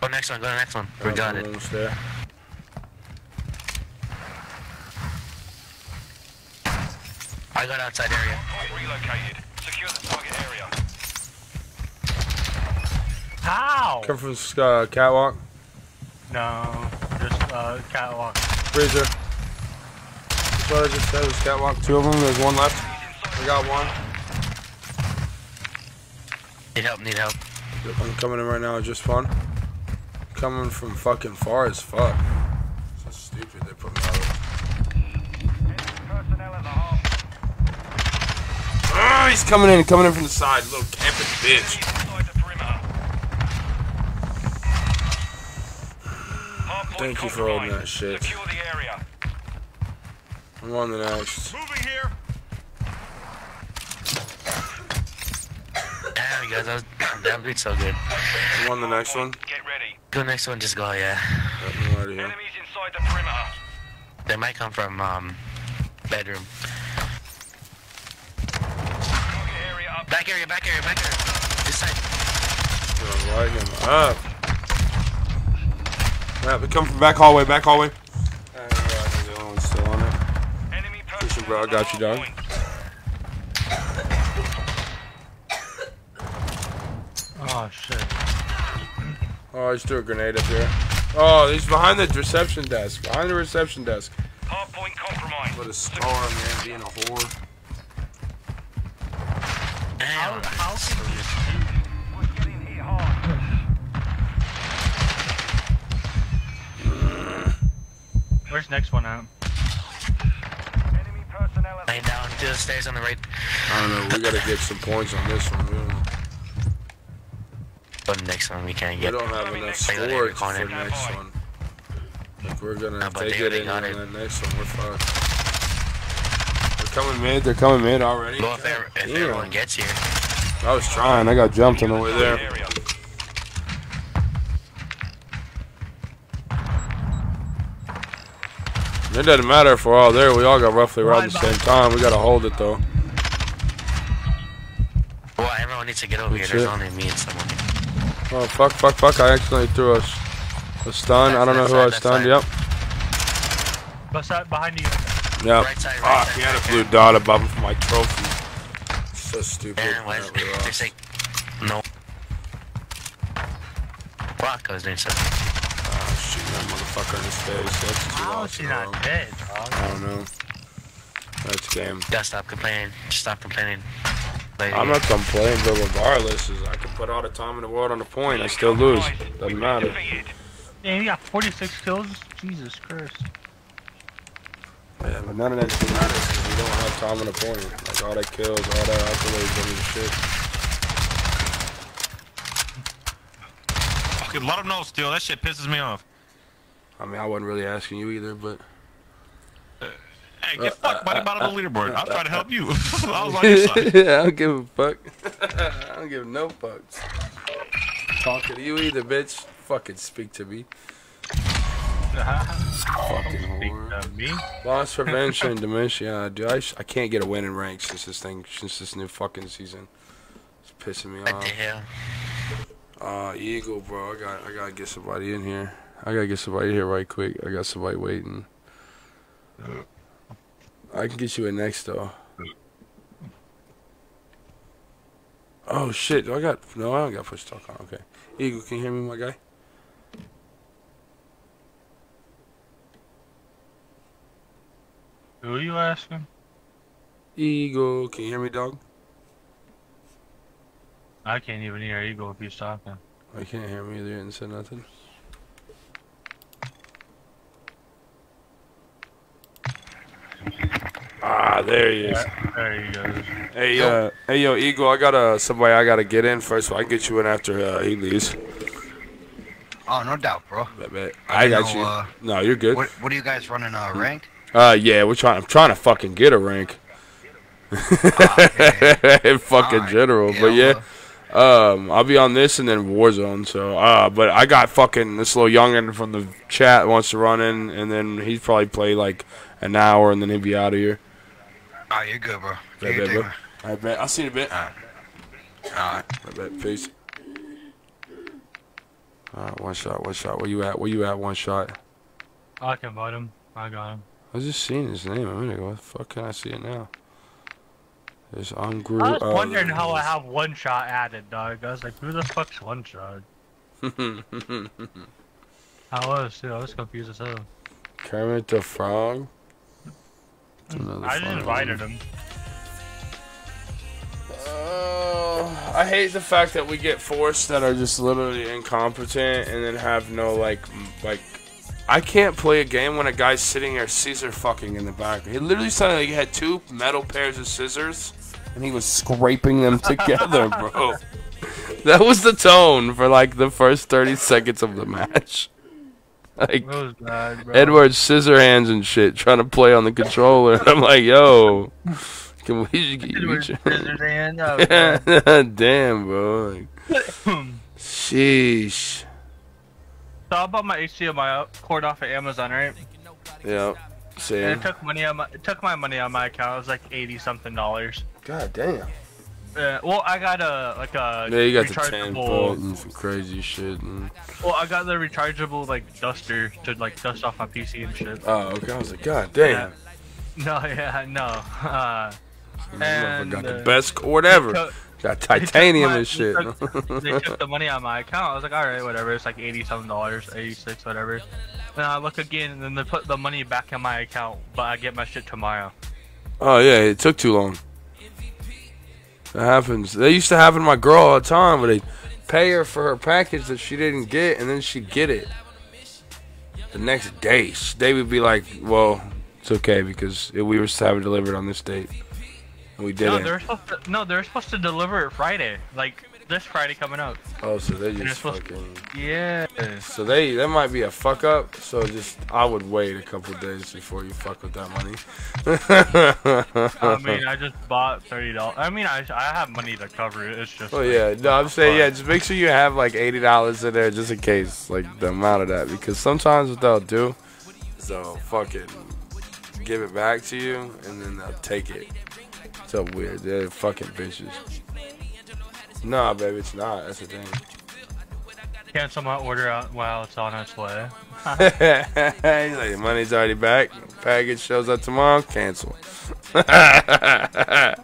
Go next one, go next one. We got it. There. I got outside area. Relocated. Secure the target area. How? Come from uh, catwalk. No, just uh, catwalk. Freezer. That's what I just said was catwalk. Two of them. There's one left. We got one. Need help. Need help. Yep, I'm coming in right now. Just fun. Coming from fucking far as fuck. So stupid. They put me out. Personnel at the hall. Ah, he's coming in. Coming in from the side. Little camping bitch. Inside the perimeter. Hardpoint Thank you for holding that shit. Secure the area. I'm on the next. Moving here. Damn, you guys, that was, that beat so good. I'm on the next one. Get ready. Go next one, just go, yeah. Yep, I'm already here. Enemies inside the perimeter. They might come from, um, bedroom. Area. Back area, back area, back area. This side. I'm lighting him up. Yeah, we come from back hallway. Back hallway. Uh, the other one's still on it. Enemy Christian, bro, I got you, dog. hardpoint. Oh shit. Oh, I just threw a grenade up here. Oh, he's behind the reception desk. Behind the reception desk. Hardpoint compromised. What a star, man, being a whore. Damn. We're getting hard. Where's next one at? Enemy personnel at Lay down to the stairs on the right. I don't know. We gotta get some points on this one. Man. But the next one we can't get. We don't have enough They got every for the next one. Like we're gonna No, but take it in on it. that next one. We're fucked. They're coming mid. They're coming mid already. Well, if, ever, if everyone gets here. I was trying. I got jumped on the way there. area. It doesn't matter if we're all there. We all got roughly around the same time. We gotta hold it though. Well, everyone needs to get over Good here. There's shit. only me and someone. Oh fuck, fuck, fuck! I accidentally threw a stun. I don't know who I stunned. fine, Yep. What's that behind you? Yep. Right side, right Fuck, side, he had a blue there. dot above him for my trophy. So stupid. And what? Alright, we're off. There's like no. Rock was doing something. Oh, shoot that motherfucker in his face. That's two How is lost she not row. dead, dog? I don't know. That's game. Gotta stop complaining. Just stop complaining. Lady. I'm not complaining, but regardless, is I can put all the time in the world on the point. I still lose. Doesn't matter. Defeated. Yeah, you got 46 kills. Jesus Christ. Yeah, but none of that shit matters because we don't have time on the point. Like all that kills, all that accolades, don't mean shit. Fucking let them know still. That shit pisses me off. I mean, I wasn't really asking you either, but Hey, get fucked by the bottom of the leaderboard. I'll try to help you. I was on your side. I don't give a fuck. I don't give no fucks. Talking to you either, bitch. Fucking speak to me. Fucking whore. Uh, me? Loss prevention, dementia. Dude, I, I can't get a win in rank since this thing, since this new fucking season. It's pissing me off. What the hell? Uh, Eagle, bro. I got, I gotta get somebody in here. I gotta get somebody here right quick. I got somebody waiting. I can get you in next though. Oh shit! Do I got no? I don't got push talk on. Okay, Eagle, can you hear me, my guy? Who are you asking? Eagle, can you hear me, dog? I can't even hear Eagle if he's talking. I can't hear me either. You didn't say nothing. Ah, there he is. There he goes. Hey, uh, hey, yo, Eagle, I got uh, somebody I gotta get in first, so I can get you in after uh, he leaves. Oh, no doubt, bro. Bet, bet. I didn't got know, you. uh, no, you're good. What, what are you guys running, uh, ranked? Uh, yeah, we're trying. I'm trying to fucking get a rank. in fucking Alright. general, Yeah, but yeah. Um, I'll be on this and then Warzone. So, uh, but I got fucking this little youngin from the chat wants to run in, and then he'd probably play like an hour, and then he'd be out of here. Oh, you're good, bro. Do Bet, your bet, bro. I bet. I'll see you in a bit. Alright. Alright. I bet. Peace. Alright, one shot, one shot. Where you at? Where you at? One shot. I can vote him. I got him. I was just seeing his name a minute ago. What the fuck can I see it now? It's on group. I was uh, wondering how I have one shot added, dog. I was like, who the fuck's one shot? I was too. I was confused as hell. Kermit the Frog. It's another I just invited him. Uh, I hate the fact that we get forced that are just literally incompetent and then have no like like. I can't play a game when a guy's sitting there scissor fucking in the back. He literally sounded like he had two metal pairs of scissors and he was scraping them together, bro. That was the tone for like the first 30 seconds of the match. Like bad, bro. Edward Scissorhands and shit trying to play on the controller. And I'm like, yo, can we get Edward each Scissorhands, damn, bro. Like, sheesh. So I bought my HDMI uh, cord off of Amazon, right? Yeah. See. And it took money on my it took my money on my account. It was like eighty something dollars. God damn. Uh, well, I got a like a Yeah, you got the 10 rechargeable. foot and some crazy shit. And... Well, I got the rechargeable like duster to like dust off my PC and shit. Oh, okay. I was like, God damn. Yeah. No, yeah, no. Uh, and got the uh, best cord ever. took- Got titanium my- and shit. They took, they took the money out of my account. I was like, all right, whatever. It's like eighty-seven dollars, eighty six, whatever. Then I look again, and then they put the money back in my account, but I get my shit tomorrow. Oh yeah, it took too long. That happens. They used to happen to my girl all the time, where they pay her for her package that she didn't get, and then she get it the next day. They would be like, "Well, it's okay because it, we were supposed to have it delivered on this date, and we didn't." they're supposed to. No, they're supposed to deliver it Friday, like this Friday coming up. oh, so they just fucking. Yeah. So they that might be a fuck up. So just I would wait a couple days before you fuck with that money. I mean, I just bought thirty dollars. I mean, I I have money to cover it. It's just. Oh like, yeah, no, I'm saying yeah. Just make sure you have like eighty dollars in there just in case, like the amount of that, because sometimes what they'll do is they'll fucking give it back to you and then they'll take it. So weird. They're fucking bitches. Nah, baby, it's not. That's the thing. Cancel my order out while it's on its way. He's like, money's already back. Package shows up tomorrow. Cancel. that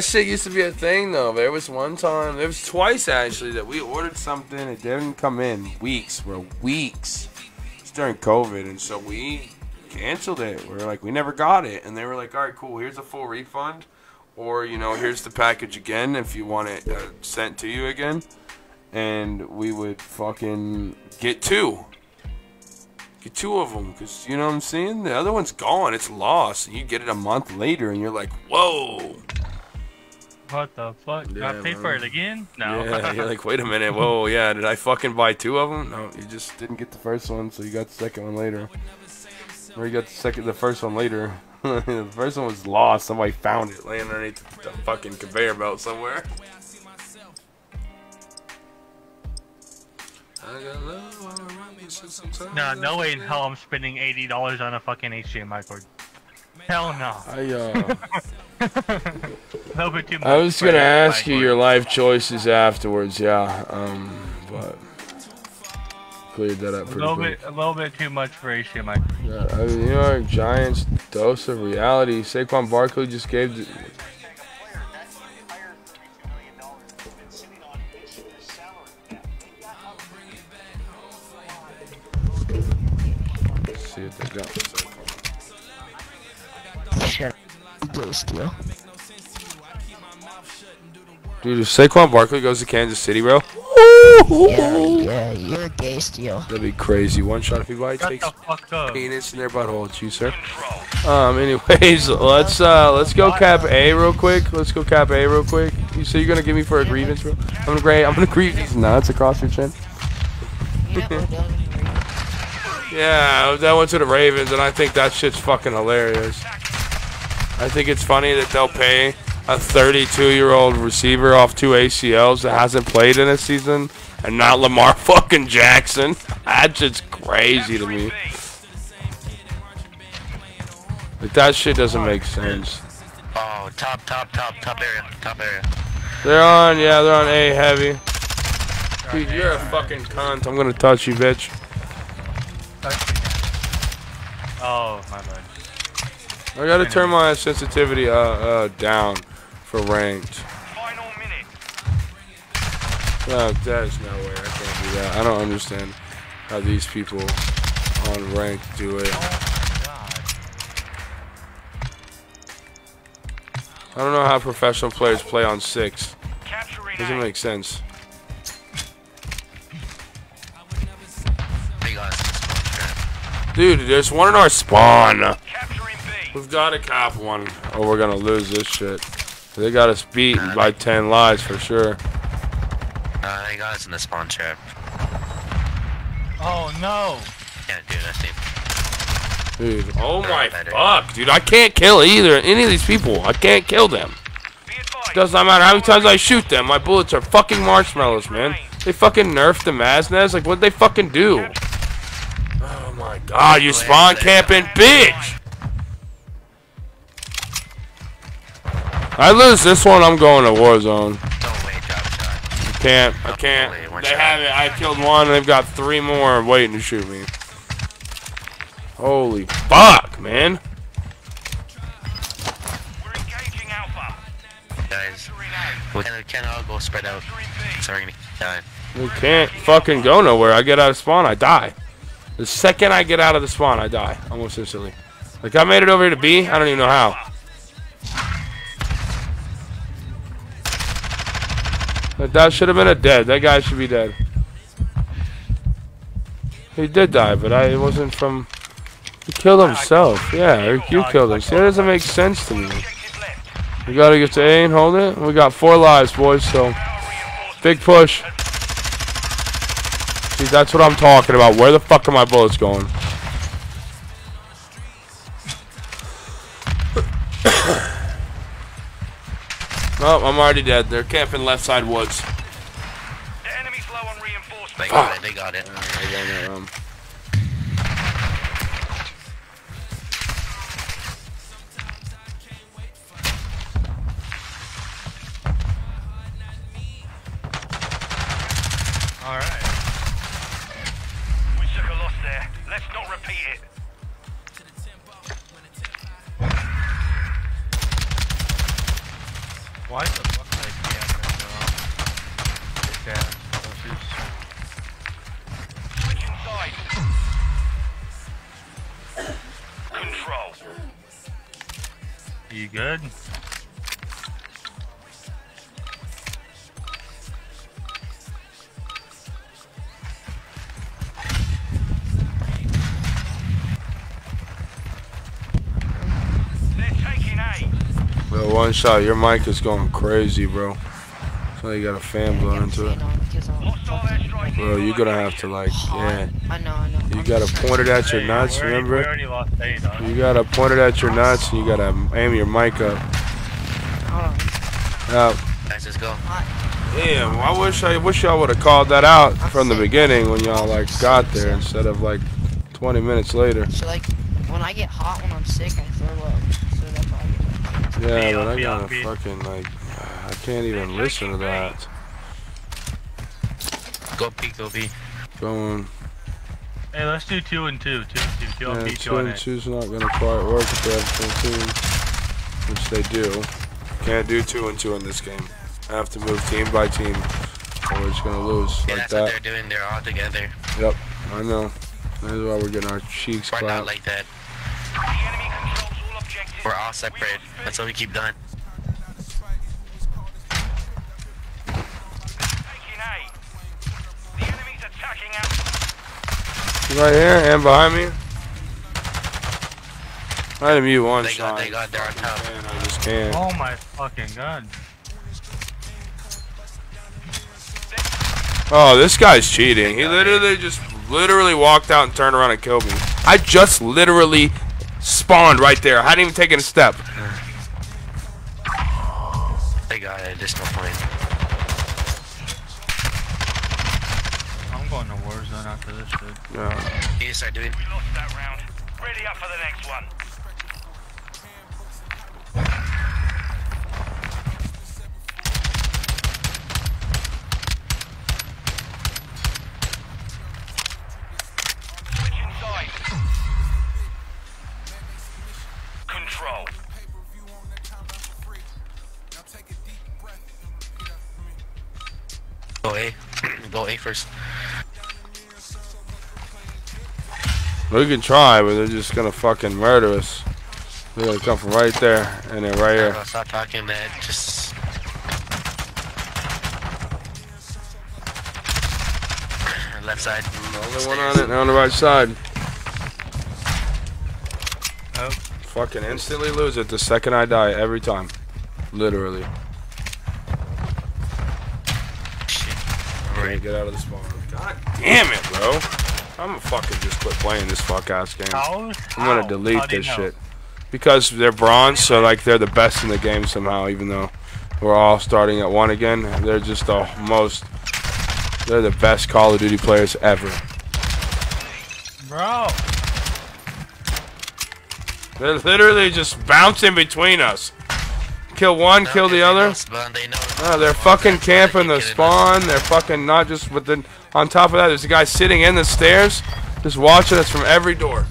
shit used to be a thing though. There was one time, there was twice actually that we ordered something. It didn't come in weeks, bro, weeks. It's during COVID, and so we canceled it. We were like, we never got it, and they were like, all right, cool. Here's a full refund, or you know, here's the package again if you want it uh, sent to you again. And we would fucking get two. Get two of them, because you know what I'm saying? The other one's gone. It's lost. And you get it a month later, and you're like, whoa. What the fuck? Did I Yeah, pay for it again? No. Yeah, you're like, wait a minute. Whoa, yeah. Did I fucking buy two of them? No, you just didn't get the first one, so you got the second one later. Or you got the second, the first one later. the first one was lost. Somebody found it laying underneath the, the fucking conveyor belt somewhere. no, no way in hell I'm spending eighty dollars on a fucking HDMI cord. Hell no. I uh. A little bit too much. I was gonna ask you your life choices afterwards, yeah. Um, but cleared that up A little quick. bit, a little bit too much for HDMI. cord. Yeah, I mean, New York Giants dose of reality. Saquon Barkley just gave. The, Let's see if they got Saquon. Shut up. Blue steel. Dude, if Saquon Barkley goes to Kansas City, bro, Yeah, yeah, you're a gay steel. that'd be crazy. One shot if he bite Shut takes fuck up. penis in their butthole. It's you, sir. Um. Anyways, let's uh let's go cap A real quick. Let's go cap A real quick. You say you're gonna give me for a grievance, bro? I'm gonna grade. I'm gonna grieve these nuts across your chin. Yeah, that went to the Ravens, and I think that shit's fucking hilarious. I think it's funny that they'll pay a 32-year-old receiver off two ACLs that hasn't played in a season, and not Lamar fucking Jackson. That's just crazy to me. Like that shit doesn't make sense. Oh, top, top, top, top area, top area. They're on, yeah, they're on A heavy. Dude, you're a fucking cunt. I'm gonna touch you, bitch. Oh, my bad. I gotta turn my sensitivity uh, uh down for ranked. Final minute. No, there's no way I can't do that. I don't understand how these people on ranked do it. I don't know how professional players play on six. Doesn't make sense. They got us. Dude, there's one in our spawn. We've got to cop one, or we're gonna lose this shit. They got us beat by 10 lives for sure. Uh, they got us in the spawn trap. Oh no! Can't do nothing. Dude, oh my fuck, dude, I can't kill either any of these people. I can't kill them. Does not matter how many times I shoot them. My bullets are fucking marshmallows, man. They fucking nerfed the Maznez. Like, what'd they fucking do? Oh my god, you spawn camping bitch! I lose this one, I'm going to Warzone. I can't, I can't. They have it. I killed one, and they've got three more waiting to shoot me. Holy fuck, man. Guys, we can, can all go spread out. So we're gonna die. We can't fucking go nowhere. I get out of spawn, I die. The second I get out of the spawn, I die. Almost instantly. Like, I made it over here to B. I don't even know how. That- should have been a dead. That guy should be dead. He did die, but I it wasn't from. He killed himself. Yeah, you killed him. See, that doesn't make sense to me. We gotta get to A and hold it. We got four lives, boys, so. Big push. See, that's what I'm talking about. Where the fuck are my bullets going? Oh, I'm already dead. They're camping left side woods. They got it. They got it. Um, Alright. We took a loss there. Let's not repeat it. Why the fuck did I camp right now? Dick ass. pussies. Control. You good? One shot. Your mic is going crazy, bro. So you got a fan blowing into it. Bro, you're gonna have to like, yeah. I know, I know. You gotta point it at your nuts, remember? You gotta point it at your nuts, and you gotta aim your mic up. Go. Damn, I wish I wish y'all would have called that out from the beginning when y'all like got there instead of like 20 minutes later. So like, when I get hot when I'm sick, I throw up. So that's why I get Yeah, but I gotta fucking like, I can't even listen to that. Go B, go B. Going, Hey, let's do two and two. Two and two. Two on yeah, B, two two on and A. two's not gonna quite work if they have two team, which they do. Can't do two and two in this game. I have to move team by team, or we're just gonna lose Yeah, like that's what they're doing. They're all together. Yep, I know. That's why we're getting our cheeks We're not clapped. like that. We're all separate. That's what we keep doing. Right here and behind me. I had to mute one They shot. got, they got, they're on top. I just can't. Oh my fucking god. Oh, this guy's cheating. He literally just literally walked out and turned around and killed me. I just literally spawned right there. I hadn't even taken a step. They got it. There's no point. I'm going to Warzone after this dude. Yeah. You need to start doing. We lost that round. Ready up for the next one. First. We can try, but they're just gonna fucking murder us. They're gonna come from right there and then right here. stop talking, man. Just. Left side. Only one on it, and on the right side. Oh. Fucking instantly lose it the second I die every time. Literally. Alright, get out of the spawn. God damn it, bro. I'm gonna fucking just quit playing this fuck ass game. How? I'm gonna delete How do you this know? shit. Because they're bronze, so like they're the best in the game somehow, even though we're all starting at one again. They're just the most they're the best Call of Duty players ever. Bro. They're literally just bouncing between us. Kill one, kill the other. Oh, they're fucking camping the spawn. They're fucking not just within. On top of that, there's a guy sitting in the stairs, just watching us from every door.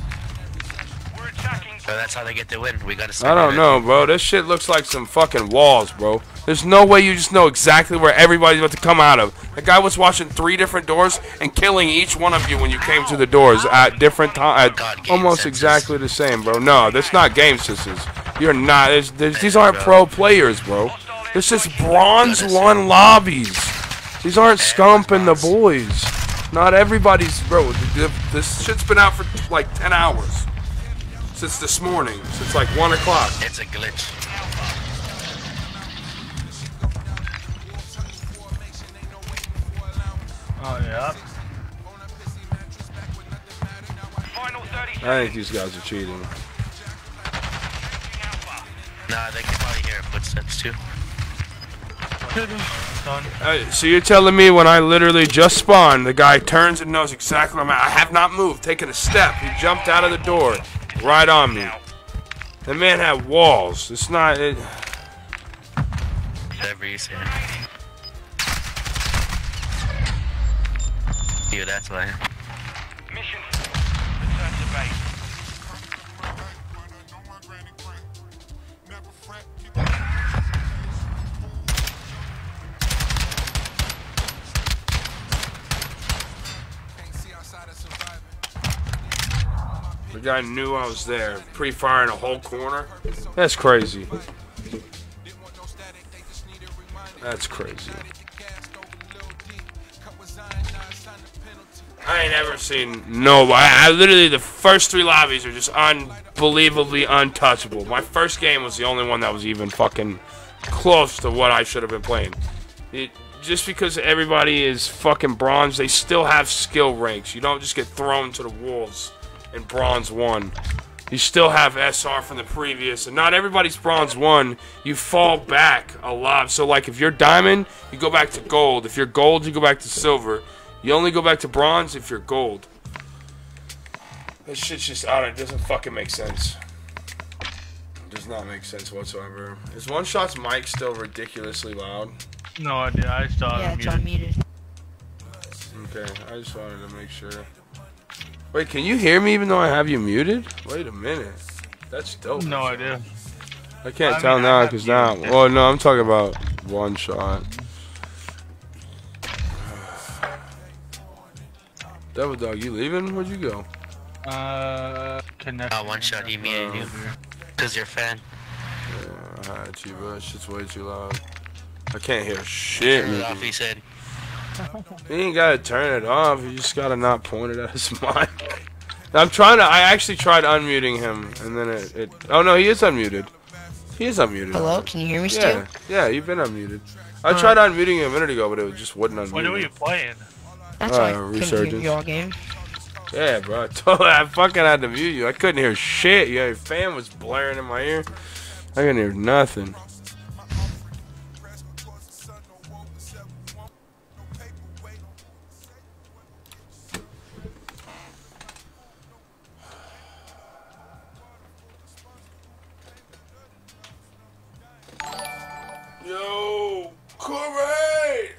So that's how they get the win. We gotta. I don't know, bro. This shit looks like some fucking walls, bro. There's no way you just know exactly where everybody's about to come out of. The guy was watching three different doors and killing each one of you when you came to the doors at different times, almost exactly the same, bro. No, that's not game sisters. You're not. There's, there's, these aren't pro players, bro. This is bronze one lobbies. These aren't Scump and the boys. Not everybody's, bro. th- th- This shit's been out for like 10 hours since this morning, since like one o'clock. It's a glitch. Oh yeah. I think these guys are cheating. Nah, they can probably hear footsteps too. Done. Uh, so you're telling me when I literally just spawned, the guy turns and knows exactly where I'm at. I have not moved, taken a step. He jumped out of the door, right on me. The man had walls. It's not. It, Whatever you say. Yeah, that's why. Mission. Return to base. The guy knew I was there, pre-firing a whole corner. That's crazy. That's crazy. I ain't ever seen no. I, I literally the first three lobbies are just unbelievably untouchable. My first game was the only one that was even fucking close to what I should have been playing. It, just because everybody is fucking bronze, they still have skill ranks. You don't just get thrown to the wolves in bronze one. You still have SR from the previous, and not everybody's bronze one. You fall back a lot. So like if you're diamond, you go back to gold. If you're gold, you go back to silver. You only go back to bronze if you're gold. This shit's just out. It doesn't fucking make sense. It does not make sense whatsoever. Is one shot's mic still ridiculously loud? No idea. I still Yeah, have it's unmuted. Okay, I just wanted to make sure. Wait, can you hear me even though I have you muted? Wait a minute. That's dope. No idea. I can't I tell mean, now because now. Oh, no, I'm talking about one shot. Devil Dog, you leaving? Where'd you go? Uh, connect. Uh, one shot, he muted you. Cause you're a fan. Yeah, I had you, but shit's way too loud. I can't hear shit. Turn it off, he said. You ain't gotta turn it off. You just gotta not point it at his mic. I'm trying to. I actually tried unmuting him, and then it. it oh no, he is unmuted. He is unmuted. Hello, can you hear me Yeah, still? yeah, you've been unmuted. I tried unmuting you a minute ago, but it just wouldn't unmute. What are you playing? That's Uh, why I couldn't hear Resurgence. your game. Yeah, bro. I told I fucking had to mute you. I couldn't hear shit. Yeah, your fan was blaring in my ear. I couldn't hear nothing. Yo, Corey!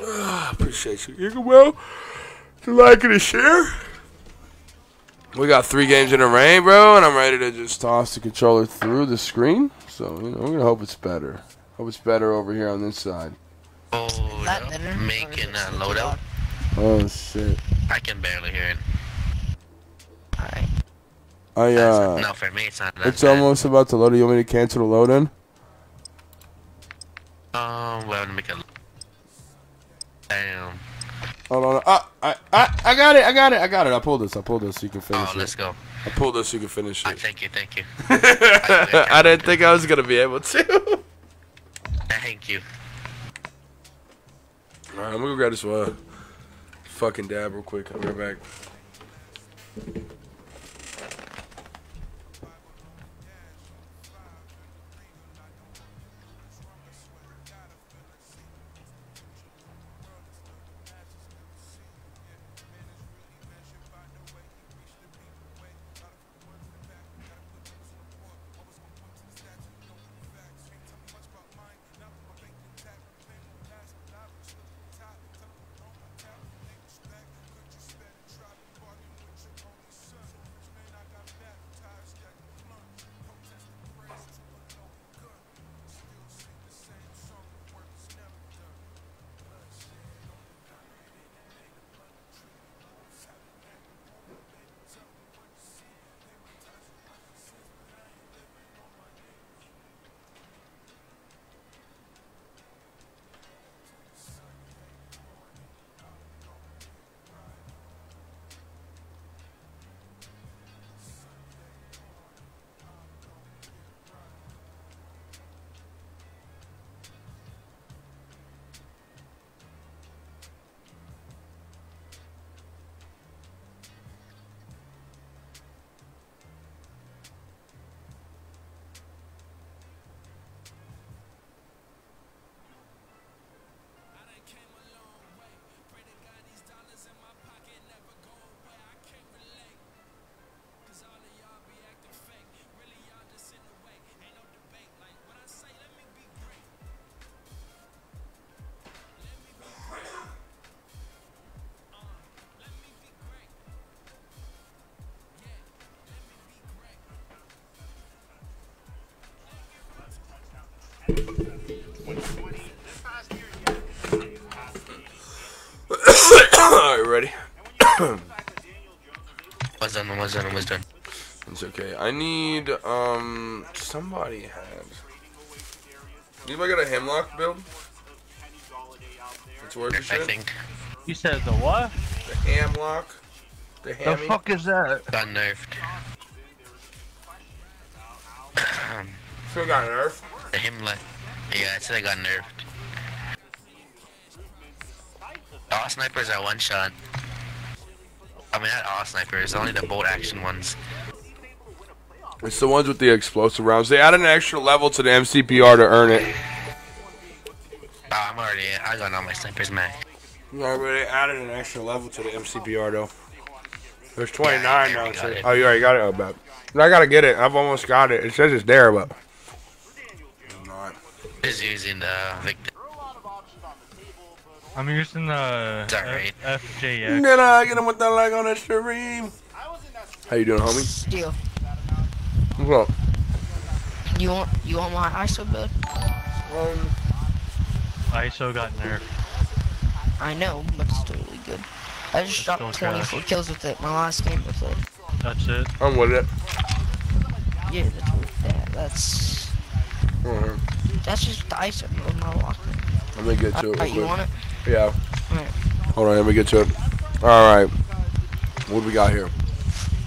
Ah, appreciate you. You can well to like and to share. We got three games in a rain, bro, and I'm ready to just toss the controller through the screen. So, you know, we're gonna hope it's better. Hope it's better over here on this side. Oh, that better? making a loadout. Oh shit. I can barely hear it. Alright. I uh. no, for me it's not that It's bad. almost about to load. You want me to cancel the load in? Um, well, to make a. Damn. Hold on. Ah, I, I, I got it. I got it. I got it. I pulled this. I pulled this so you can finish Oh, it. let's go. I pulled this so you can finish it. Thank you, thank you. I didn't think I was gonna be able to. Thank you. All right, I'm gonna go grab this uh, fucking dab real quick. I'll be right back. Alright, ready? What's done? What's done? What's done? It's okay. I need, um, somebody had. Anybody got a hemlock build? It's worth the I think. You said the what? The hamlock? The The fuck is that? Got nerfed. Still got nerfed? The Himmler. Yeah, I said I got nerfed. All snipers are one shot. I mean, not all snipers, only the bolt action ones. It's the ones with the explosive rounds. They added an extra level to the MCPR to earn it. Oh, I'm already, I got all my snipers, man. Yeah, but they added an extra level to the MCPR though. There's 29 Yeah, now. Oh, you already got it? Oh, bet. I gotta get it. I've almost got it. It says it's there, but. Just using the Victor. I'm using the It's alright. F- FJX. Get I get him with that leg on the stream. How you doing, homie? Steal. What's up? You want you want my ISO build? Um, ISO got nerfed. I know, but it's totally good. I just dropped still trash. 24 kills with it. My last game with it. That's it. I'm with it. Yeah, that's with that, that's Mhm. That's just the ISO build. My locker. Let me get to it. real you want it? Yeah. Alright. Hold on, let me get to it. Alright. What do we got here?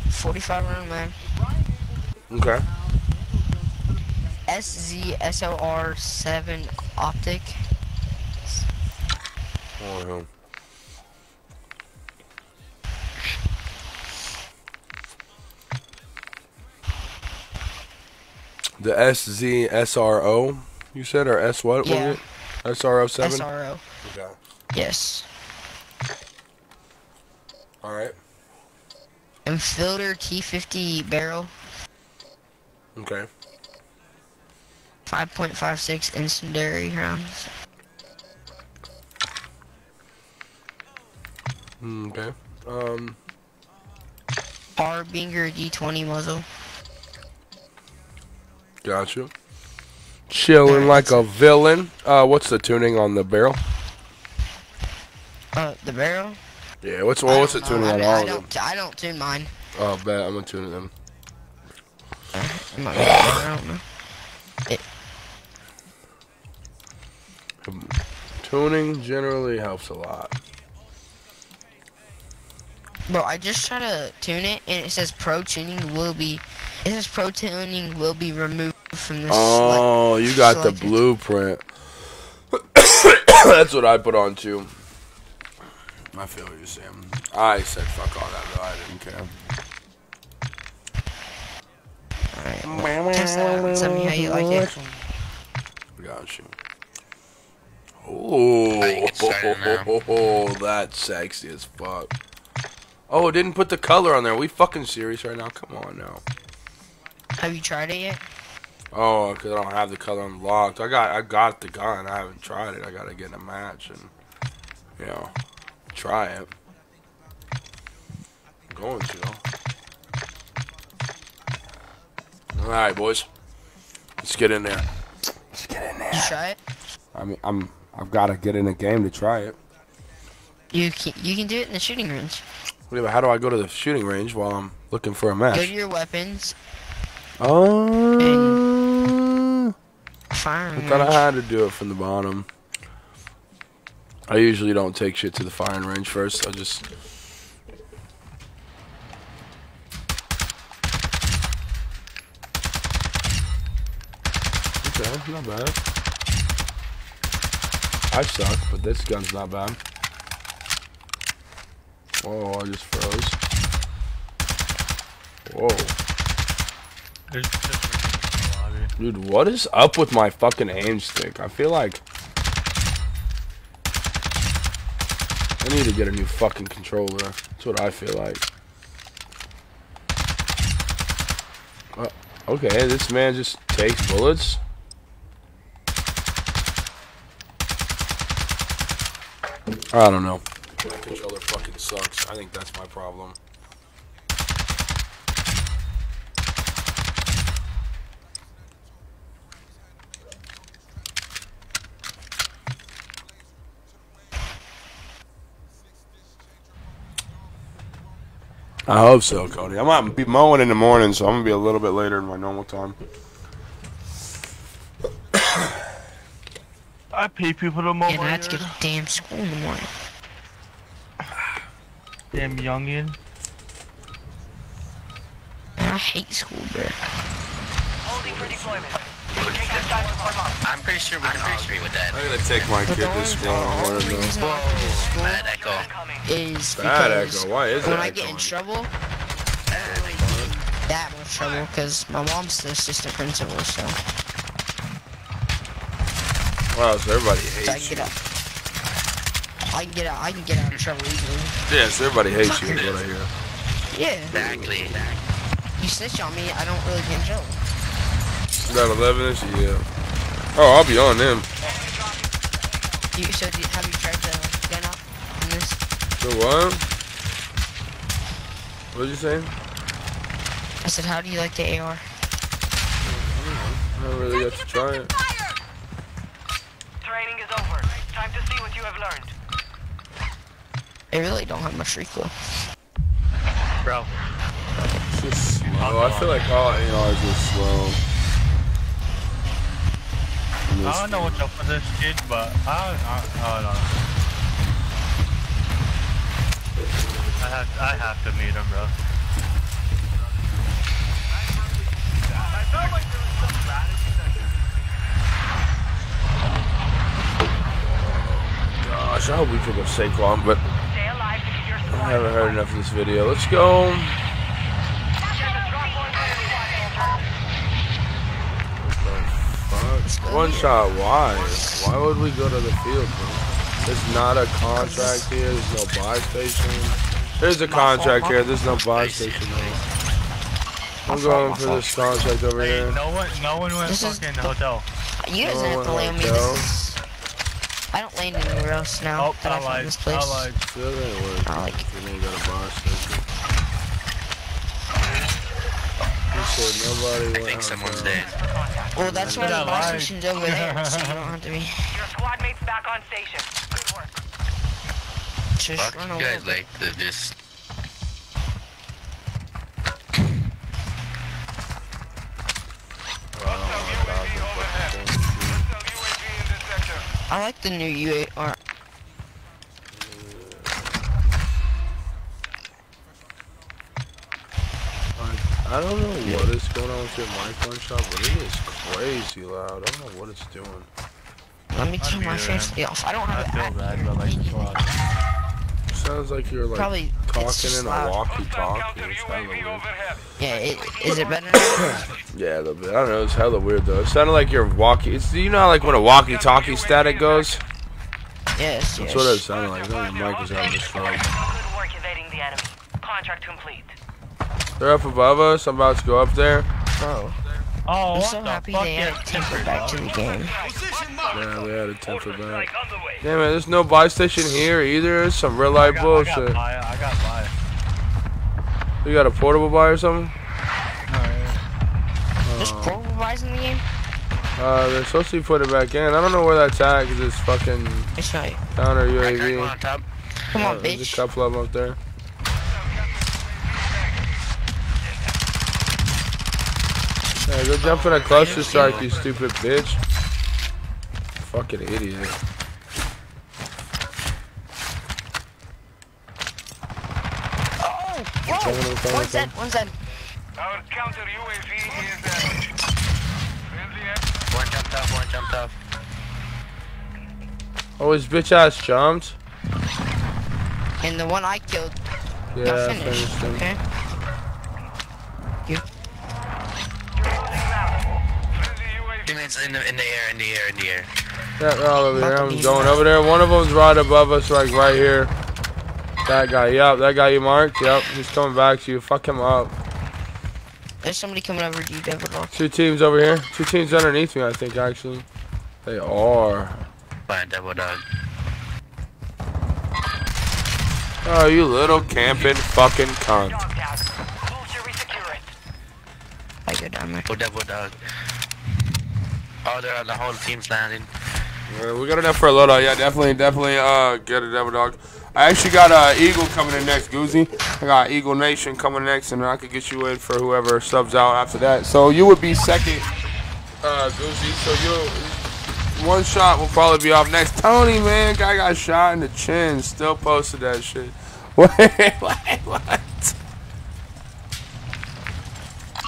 45 round man. Okay. SZ SLR 7 optic. Hold on. The SZ SRO, you said, or S what? Yeah. Was it? SRO 7? SRO. Okay. Yes. Alright. And filter T50 barrel. Okay. 5.56 incendiary rounds. Mm, Okay. Um, Harbinger D20 muzzle. gotcha. Chilling like a villain. Uh, what's the tuning on the barrel? Uh, the barrel. Yeah, what's well, what's it I tuning don't on. I, all mean, I of them? don't. I don't tune mine. Oh, bet I'm gonna tune them. I'm not gonna- I don't know. Tuning generally helps a lot. Bro, I just try to tune it, and it says pro tuning will be. It says pro tuning will be removed from this. Oh, you got the selected. blueprint. That's what I put on too. I feel what you're saying. I said fuck all that though. I didn't care. Test that out and tell me how you like it. Got you. Oh, get started that's sexy as fuck. Oh, it didn't put the color on there. we fucking serious right now? Come on now. Have you tried it yet? Oh, because I don't have the color unlocked. I got I got the gun. I haven't tried it. I gotta get in a match and you know try it. I'm going to. All right, boys. Let's get in there. Let's get in there. You try it. I mean, I'm I've got to get in the game to try it. You can. You can do it in the shooting range. Wait, but how do I go to the shooting range while I'm looking for a match? Go to match? your weapons. Oh. Fire I thought I had to do it from the bottom. I usually don't take shit to the firing range first. I just. Okay, not bad. I suck, but this gun's not bad. Whoa, I just froze. Whoa. There's just lobby. Dude, what is up with my fucking aim stick? I feel like I need to get a new fucking controller. That's what I feel like. Uh, okay, this man just takes bullets. I don't know. My controller fucking sucks. I think that's my problem. I hope so, Cody. I might be mowing in the morning, so I'm gonna be a little bit later than my normal time. I pay people to mow Yeah, my I have to get to damn school in the morning. Damn youngin. I hate school, bro. Holding for deployment. Take this time to form up. I'm pretty sure we can all agree with that. I'm gonna take my kid to school. I wanna. Uh, bad echo. Is Bad because echo. Why is when I get in trouble, uh, that much trouble, because my mom's the assistant principal, so, Wow, so everybody hates so I hates can you. get out. I can get out. I can get out of trouble easily. Yes, everybody hates you. Is what I hear. Yeah. Exactly. You snitch on me, I don't really get in trouble. That 11 inch, yeah. Oh, I'll be on them. You, so do, have you tried the gun up in this? So what? What'd you say? I said, how do you like the AR? I don't really got to try it. Training is over. Time to see what you have learned. They really don't have much recoil. Bro. It's just slow. I feel like all AR is just slow. I don't know what's up with this kid, but I, I, I don't know. I have, I have to meet him, bro. Gosh, I hope we pick up Saquon, but I haven't heard enough of this video. Let's go. One shot, why? Why would we go to the field, bro? There's not a contract here, there's no buy station. There's a contract here, there's no buy station though. I'm going for this contract over Hey, here. no one, no one went This is fucking hotel. You guys don't have to what land me. This is... I don't land anywhere else now Oh, that I I lied. this place. I lied. Still ain't working. I like. You ain't got a buy station. He said nobody I think someone's hotel. dead. Well, that's why the buy station's over there, so you don't have to be. Your squad mates back on station. Good work. Just Fuck run you over. guys like the, this. I like the new UAR. I don't know what is going on with your mic one shot, but it is crazy loud. I don't know what it's doing. Let me turn my fancy off. I don't have I feel bad, but like, fuck. Sounds like you're like Probably- talking just in a walkie-talkie. It's hella weird. Yeah, it, is it better now? Yeah, a little bit. I don't know. It's hella weird though. It sounded like you're walkie. It's you know how, like when a walkie-talkie static goes. yes, That's yes. what it sounded like. I think the mic was having a stroke. Good work evading the enemy. Contract complete. They're up above us. I'm about to go up there. Bro. Oh, I'm what so happy fuck? they Yeah, added temper back to the game. Yeah, they had a temper back. Damn it, there's no buy station here either. It's some real life I got, bullshit. I got buy, I got buy. You got a portable buy or something? There's Uh, portable buys in the game? uh, they're supposed to be putting it back in. I don't know where that's at because it's fucking It's right. counter UAV. Come on, Uh, There's bitch. a couple of them up there. Yeah, go jump in a cluster strike, you stupid bitch. Fucking idiot. Oh, Coming, whoa! coming, One's dead, one's dead. Our counter UAV is uh, One jumped off, one jumped off. Oh, his bitch ass jumped. And the one I killed Yeah, got finished. finished him. Okay. Teammates in the in the air, in the air, in the air. Yeah, they're all over there. I'm going over there. One of them's right above us, like right here. That guy, yep, that guy you marked, yep, he's coming back to you. Fuck him up. There's somebody coming over to you, Devil Two teams over here. Two teams underneath me, I think, actually. They are. Fine, double dog. Oh, you little camping fucking cunt. I go down there. Oh, double dog. Oh, they're the whole team's landing. We got enough for a loadout. Yeah, definitely, definitely. Uh, get a devil dog. I actually got uh, Eagle coming in next, Goozy. I got Eagle Nation coming next, and I could get you in for whoever subs out after that. So you would be second, uh, Goozy. So you, one shot will probably be off next. Tony, man, guy got shot in the chin. Still posted that shit. Wait, wait, what?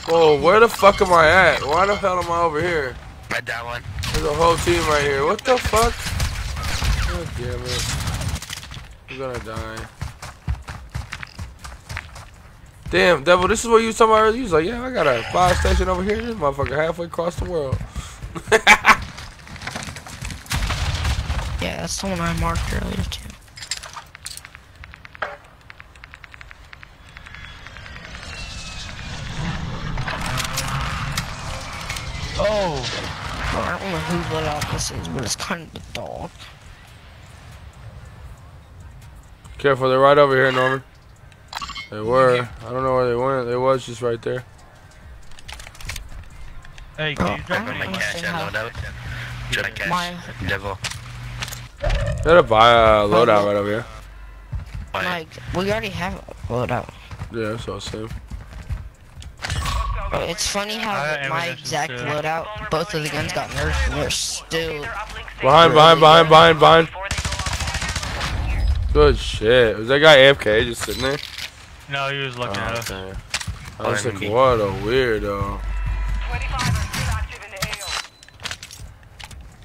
Whoa, where the fuck am I at? Why the hell am I over here? Right that one. There's a whole team right here. What the fuck? God damn it. We're gonna die. Damn, Devil, this is what you was talking about earlier. You was like, yeah, I got a fire station over here. This motherfucker halfway across the world. Yeah, that's the one I marked earlier too. Oh! Well, I don't know who let off this is, but it's kind of the dog. Careful, they're right over here, Norman. They were. I don't know where they went. They was just right there. Hey, Oh, you drop I me don't my Cash that loadout. Should I cash? My- Devil. They had to buy a uh, loadout right over here. Like, we already have a loadout. Yeah, so same. But it's funny how my exact too. loadout, both of the guns got nerfed, and they're still. Behind, behind, behind, behind, behind. Good shit. Was that guy AFK just sitting there? No, he was looking Oh, at us. okay. I was like, what a weirdo.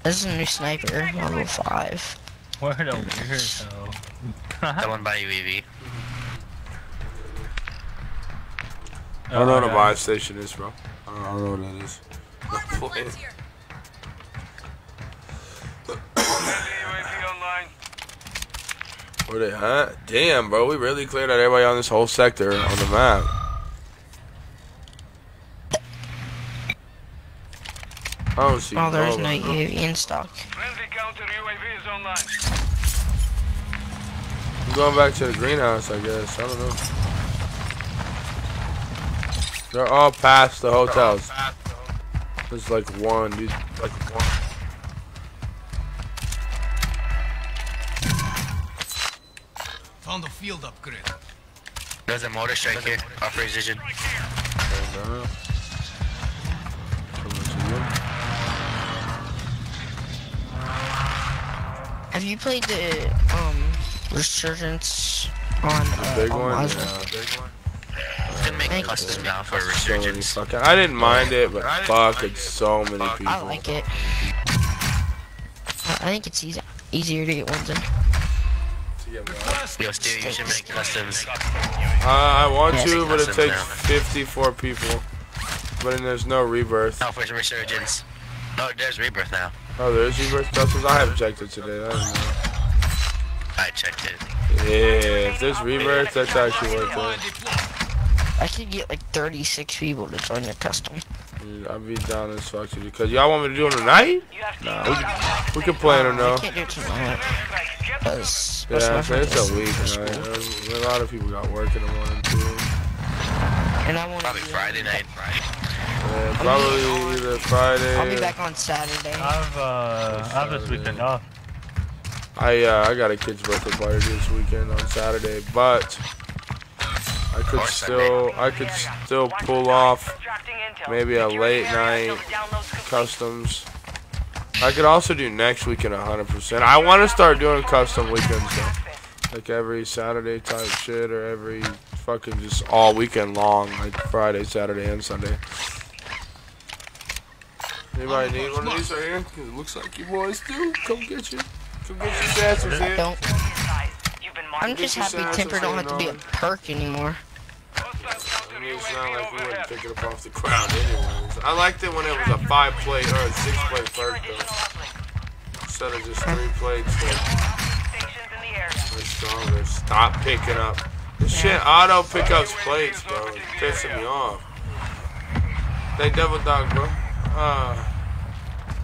This is a new sniper, level 5. Where the weird though? that one by UAV. I don't know what a Oh, buy station is, bro. I don't, I don't know what that is. I'm playing. Where they at? Damn, bro. We really cleared out everybody on this whole sector on the map. I don't see Oh, there's no nobody. UAV in stock. I'm going back to the greenhouse, I guess. I don't know. They're all past the hotels. There's like one, dude. Like one. Found a field upgrade. There's a motor strike here. Off precision. Coming. Have you played the um Resurgence on uh, Big on one? Mazda? Yeah, big one. Can make custom now for So many resurgence. fucking. I didn't mind it, but fuck, it's so many people. I like it. I think it's easy, easier to get ones in. Yo, Stu, you should make customs. Uh, I want Yeah. to, but it takes now. 54 people. But then there's no rebirth. No, for resurgence. No, there's rebirth now. Oh, there's rebirth customs? I haven't checked it today. I don't know. I checked it. Yeah, if there's rebirth, that's actually worth it. I could get like 36 people to join the custom. Dude, I'd be down as fuck to do. Cause y'all want me to do it tonight? Nah, we can, we can plan them I can't do it tonight. Cause Yeah, most so it's a week go to tonight. school. There's- A lot of people got work in the morning too. And I want Probably Friday night. Yeah, probably either Friday. I'll be back on Saturday. I've uh, I have this weekend off. I uh, I got a kid's birthday party this weekend on Saturday, but I could still I could still pull off maybe a late night customs. I could also do next weekend 100%. I want to start doing custom weekends though. Like every Saturday type shit or every fucking just all weekend long, like Friday, Saturday, and Sunday. Anybody need one of these right here? 'Cause it looks like you boys do. Come get you. Come get your satchels here. Don't. I'm just happy Temper don't have to be a perk anymore. I mean, it's not like we wouldn't pick it up off the ground anyways. I liked it when it was a five play or a six play perk though. Instead of just three plates that are stronger. Stop picking up. This shit auto pickups plates, bro. It's pissing me off. They double dog, bro. Uh,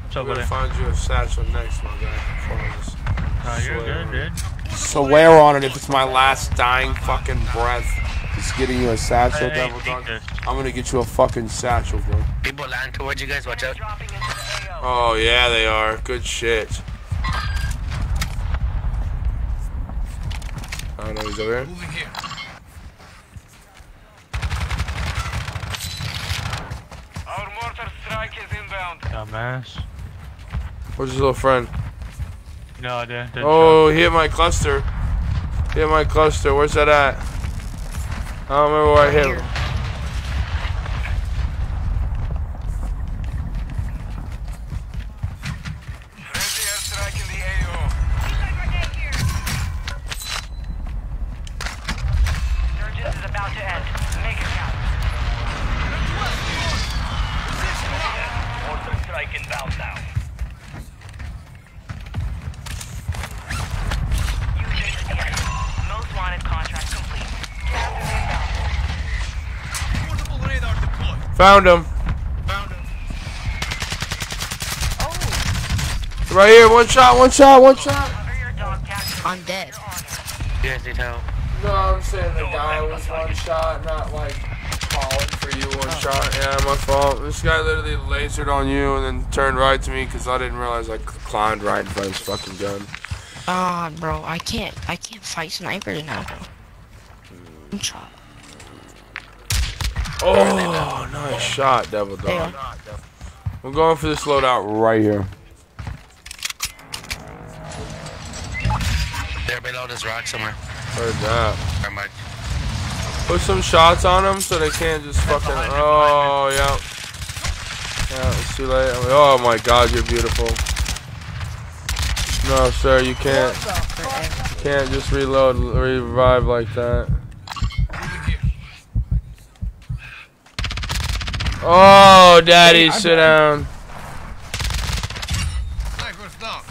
What's up, we're buddy? gonna find you a satchel next, my guy. I promise. No, you're good, dude. Swear on it if it's my last dying fucking breath. Just getting you a satchel, Hey, Devil take Dog. this. I'm gonna get you a fucking satchel, bro. People land towards you guys. Watch out. Oh yeah, they are. Good shit. I don't know he's over here. Moving here. Our mortar strike is inbound. Dumbass. Where's his little friend? No, I didn't. didn't Oh, he hit my cluster. He hit my cluster. Where's that at? I don't remember where I hit him. Deployed. Found him. Right here. One shot. One shot. One shot. I'm dead. You guys need help. No, I'm saying the guy was one shot, not like calling for you one shot. Yeah, my fault. This guy literally lasered on you and then turned right to me because I didn't realize I climbed right in front of his fucking gun. Ah, bro, I can't. I can't fight snipers now, bro. One shot. Oh, nice shot, Devil Dog. We're going for this loadout right here. They're below this rock somewhere. Heard that. Or Mike. Put some shots on them so they can't just fucking. Oh, yeah. Yeah, it's too late. Oh my god, you're beautiful. No, sir, you can't. You can't just reload, revive like that. Oh, daddy, sit down.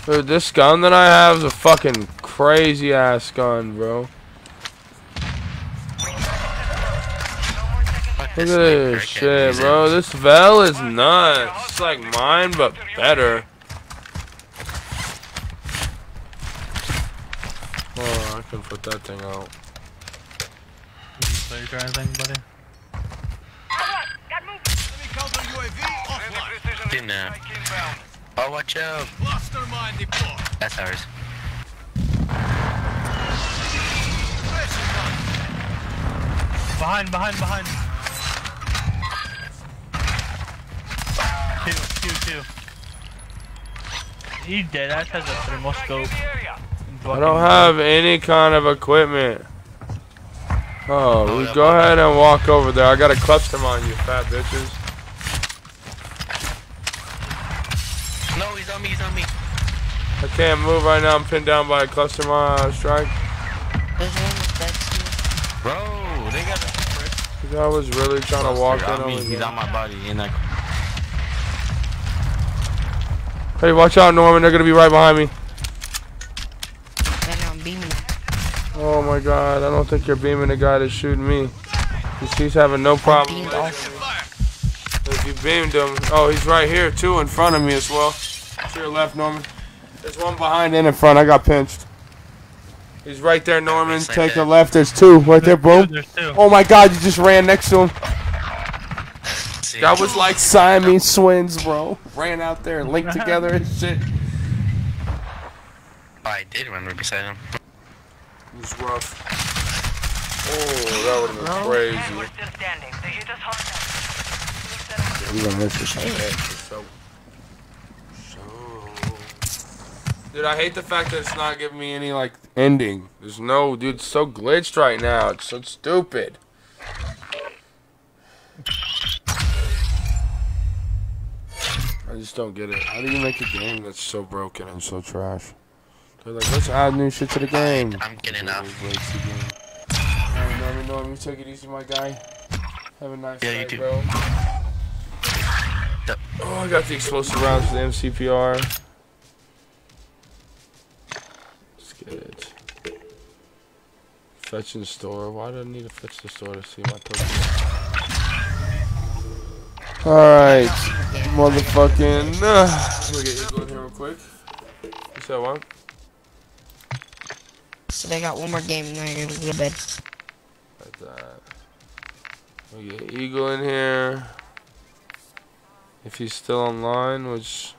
Dude, this gun that I have is a fucking crazy ass gun, bro. Look at this shit, bro. This Vel is nuts. It's like mine, but better. Oh, I can put that thing out. You play or anything, buddy? Enemy counter UAV offline. Didn't know. Oh, watch out. Cluster mine deployed. That's ours. Behind, behind, behind. Two, two, two. He dead ass has a thermoscope. I don't have any kind of equipment. Oh, oh go ahead and walk over there. I got a cluster on you, fat bitches. No, he's on me, he's on me. I can't move right now. I'm pinned down by a cluster mine uh, strike. Bro, they got The guy was really trying to walk in on me. He's on my body in that. Hey, watch out, Norman. They're gonna be right behind me. Right now I'm beaming. Oh my god, I don't think you're beaming the guy that's shooting me. 'Cause He's having no problem. Beamed with it. off. If you beamed him, oh, he's right here too, in front of me as well. To your left, Norman. There's one behind and in front. I got pinched. He's right there, Norman. Take the left. There's two right there, bro. There's two. Oh my god, you just ran next to him. That was like Siamese twins, bro. Ran out there, linked together and shit. Oh, I did run right beside him. It was rough. Oh, that would have been crazy. We're gonna miss this so, so. Dude, I hate the fact that it's not giving me any like ending. There's no, dude. It's so glitched right now. It's so stupid. I just don't get it. How do you make a game that's so broken and so trash? They're like, let's add new shit to the game. I'm getting up. Alright, Norman, Norman, you take it easy, my guy. Have a nice Yeah, you night, too. Bro. Oh, I got the explosive rounds for the MCPR. Let's get it. Fetch in the store. Why do I need to fetch the store to see my token? Alright, motherfucking. Uh, let me get Eagle in here real quick. You said what? So they got one more game and then gotta go to bed. Like that. We get Eagle in here. If he's still online, which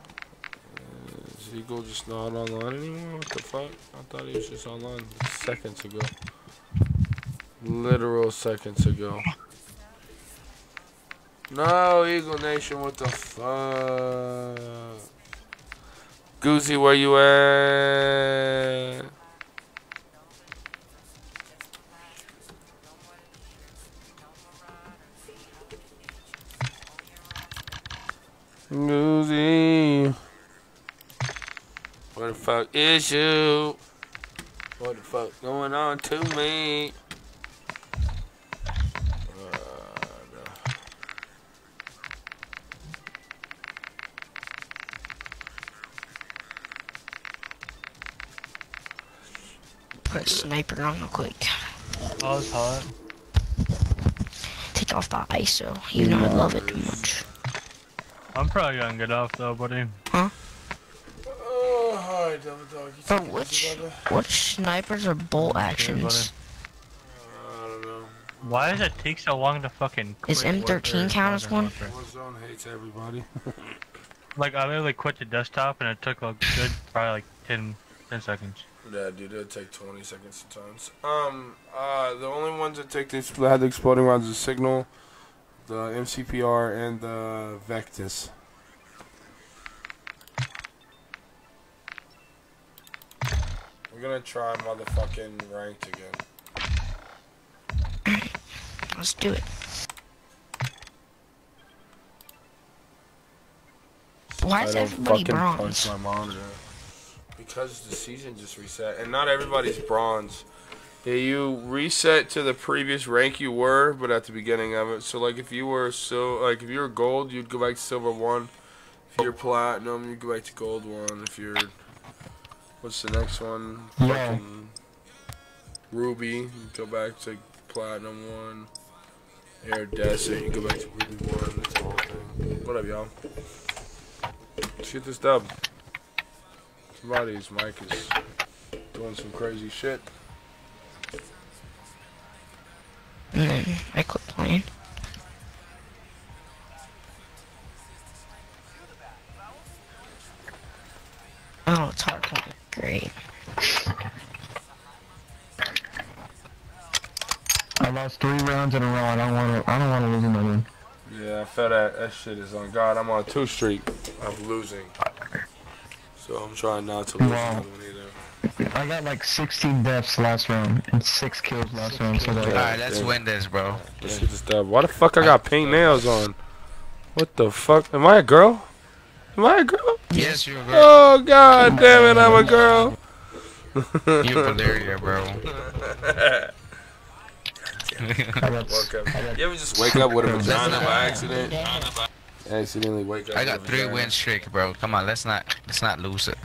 uh, is Eagle just not online anymore? What the fuck? I thought he was just online seconds ago. Literal seconds ago. No, Eagle Nation, what the fuck? Goosey, where you at? Goosey. What the fuck is you? What the fuck going on to me? Uh, Put sniper on real quick. Oh, it's hot. Take off the ISO. You know I love it too much. I'm probably gonna get off though, buddy. Huh? Oh, hi, Devil Dog. You Bro, take it which which snipers are bolt actions? I don't know. Why does it take so long to fucking Is M13 count as Modern one? Warfare? Warzone hates everybody. Like I literally quit the desktop and it took like good probably like 10, 10 seconds. Yeah, dude, it'll take 20 seconds sometimes. Um, uh, the only ones that take this that had the exploding rounds is Signal, the MCPR, and the Vectis. We're gonna try motherfucking ranked again. Let's do it. Why I is don't everybody bronze? my monitor. Because the season just reset, and not everybody's bronze. Yeah, you reset to the previous rank you were, but at the beginning of it. So like if you were so like if you were gold, you'd go back to silver one. If you're platinum, you'd go back to gold one. If you're what's the next one? Yeah. Ruby, you go back to platinum one. Iridescent, you go back to Ruby one. It's the whole thing. What up, y'all? Let's get this dub. Somebody's mic is doing some crazy shit. And then I quit playing. Oh, it's hardcore. Great. I lost three rounds in a row. I don't want to. I don't want to lose another one. Yeah, I felt that. That shit is on God. I'm on a two streak of losing. So I'm trying not to lose Wow. another one either. I got like 16 deaths last round and six kills last round. So that, Alright, let's win this, bro. This shit is dub. Why the fuck I got pink nails on? What the fuck? Am I a girl? Am I a girl? Yes, you're a girl. Oh god damn it, I'm a girl. You're Valeria, bro. Woke up. You ever just wake up with a vagina by accident? Accidentally wake up. I got three vagina. win streak, bro. Come on, let's not let's not lose it.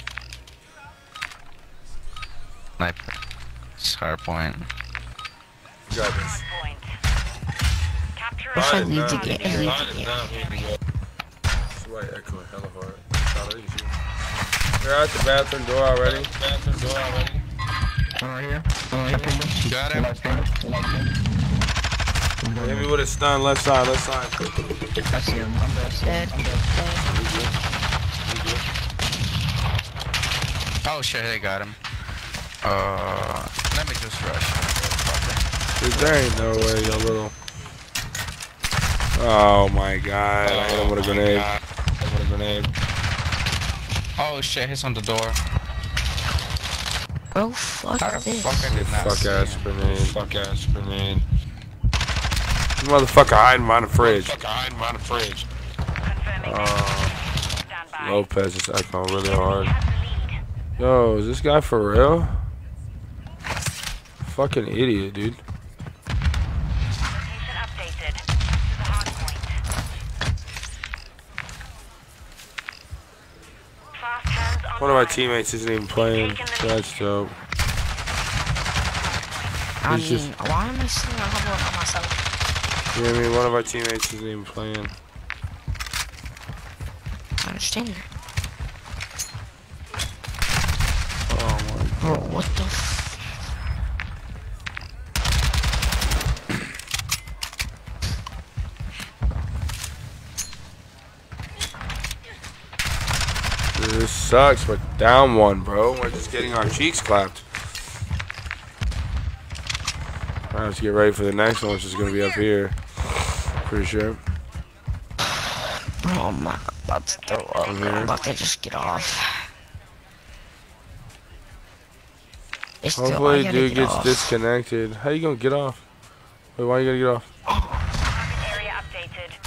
The not- game. leave mine the is game. not moving yet. That's why I echo hella hard. Thought I used you. You're out the bathroom door already. Bathroom door already. Right here. Right here. Got him. Hit me with a stun left side, left side. I see him. I'm dead. Dead. Oh shit, they got him. Uh, let me just rush. Dude, there ain't no way, yo little. Oh my god, I hit him with a grenade. I Hit him with a grenade. Oh shit, he's on the door. Oh fuck How the this. fuck I did not Fuck see ass him? grenade. Fuck ass grenade. This Motherfucker hiding behind the fridge. hiding behind the fridge. Uh, Lopez is echoing really hard. Yo, is this guy for real? Fucking idiot, dude. One of my teammates isn't even playing. That's dope. I He's mean, just- why am I sitting on humble on myself? You know what I mean? One of our teammates isn't even playing. I understand that. Oh my Bro, what the f- Dude, this sucks. We're down one, bro. We're just getting our cheeks clapped. I have to get ready for the next one, which is gonna be up here. Pretty sure. Oh my, about to throw up. I'm about to just get off. It's still, Hopefully, gotta dude get gets off. disconnected. How you gonna get off? Wait, why you gotta get off?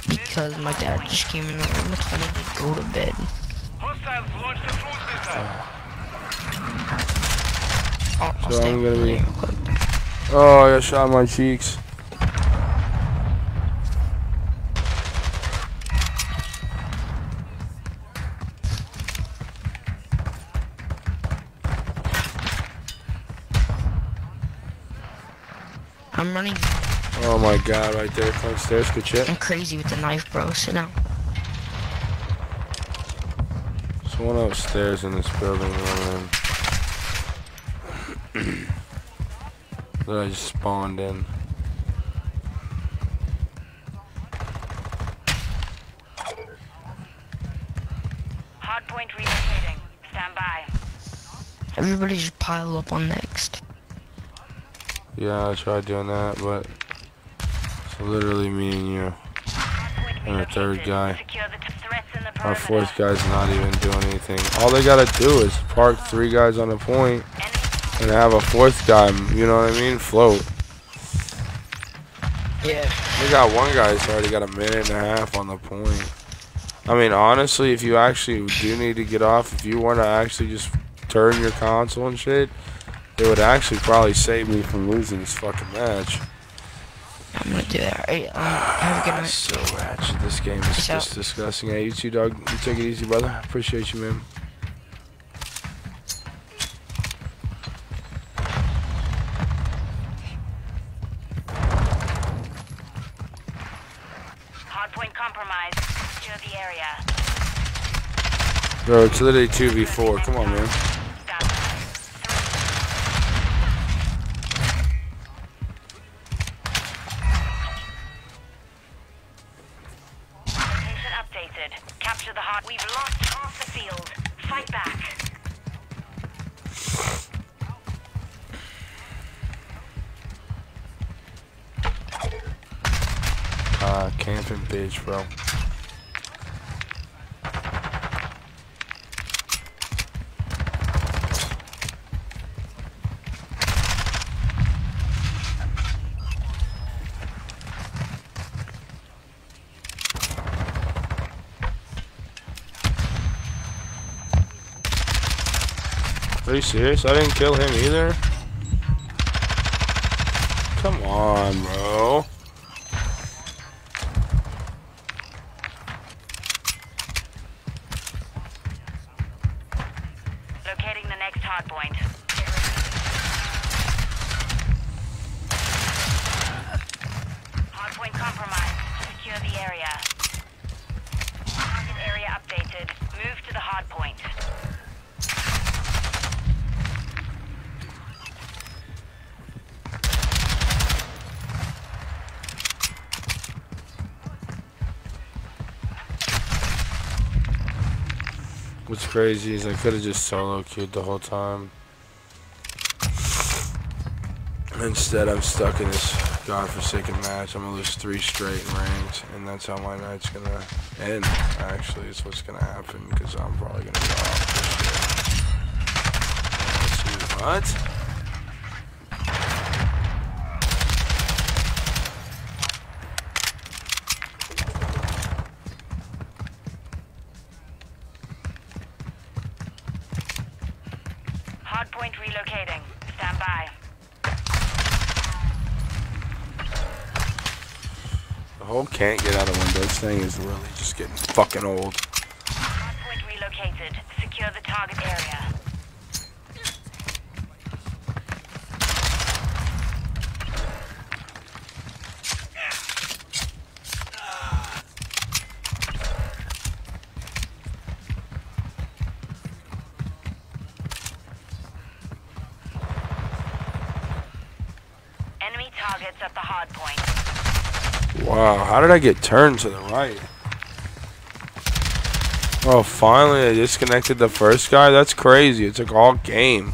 Because my dad just came in the room and told me to go to bed. Oh, I'll So stay I'm gonna be. Oh, I got shot in my cheeks. I'm running. Oh my god, right there, front stairs, good shit. I'm crazy with the knife, bro. Sit down. There's one upstairs in this building that I'm in. that I just spawned in. Hardpoint relocating. Stand by. Everybody just pile up on next. Yeah, I tried doing that, but it's literally me and you. And a third guy. Our fourth guy's not even doing anything. All they gotta do is park three guys on the point and have a fourth guy, you know what I mean, float. Yeah. We got one guy that's already got a minute and a half on the point. I mean, honestly, if you actually do need to get off, if you want to actually just turn your console and shit, it would actually probably save me from losing this fucking match. I'm gonna do that. Hey, um, have a good night. So ratchet. This game is Peace out. just disgusting. Hey, you too, dog. You take it easy, brother. Appreciate you, man. Hardpoint compromised. Secure the area. Bro, it's literally 2v4. Come on, man. Location updated. Capture the hard. We've lost half the field. Fight back. uh, camping bitch, bro. Are you serious? I didn't kill him either. Come on, bro. Locating the next hard point. Hardpoint compromised. Secure the area. Target area updated. Move to the hardpoint. What's crazy is I could have just solo queued the whole time. Instead, I'm stuck in this godforsaken match. I'm gonna lose three straight ranked, and that's how my night's gonna end. Actually, it's what's gonna happen because I'm probably gonna go off this see what. Thing is really just getting fucking old. Hardpoint relocated. Secure the target area. Enemy targets at the hardpoint. Wow, how did I get turned to the right? Oh, finally I disconnected the first guy? That's crazy. It took all game.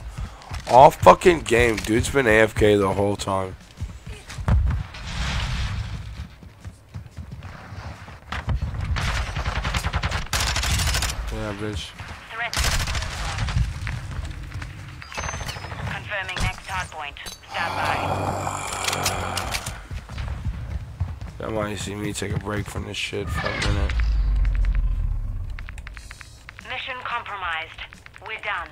All fucking game. Dude's been AFK the whole time. Yeah, bitch. Threat. Confirming next hardpoint. Stand by. That might see me take a break from this shit for a minute. Mission compromised. We're done.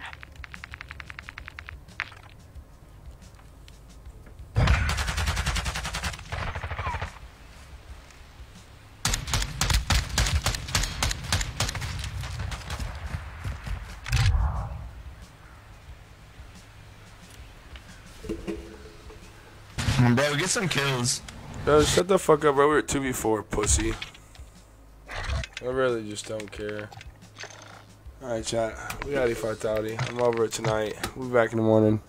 Bro, get some kills. Yo, shut the fuck up, bro. We were 2v4, pussy. I really just don't care. Alright, chat. We got E5 I'm over it tonight. We'll be back in the morning.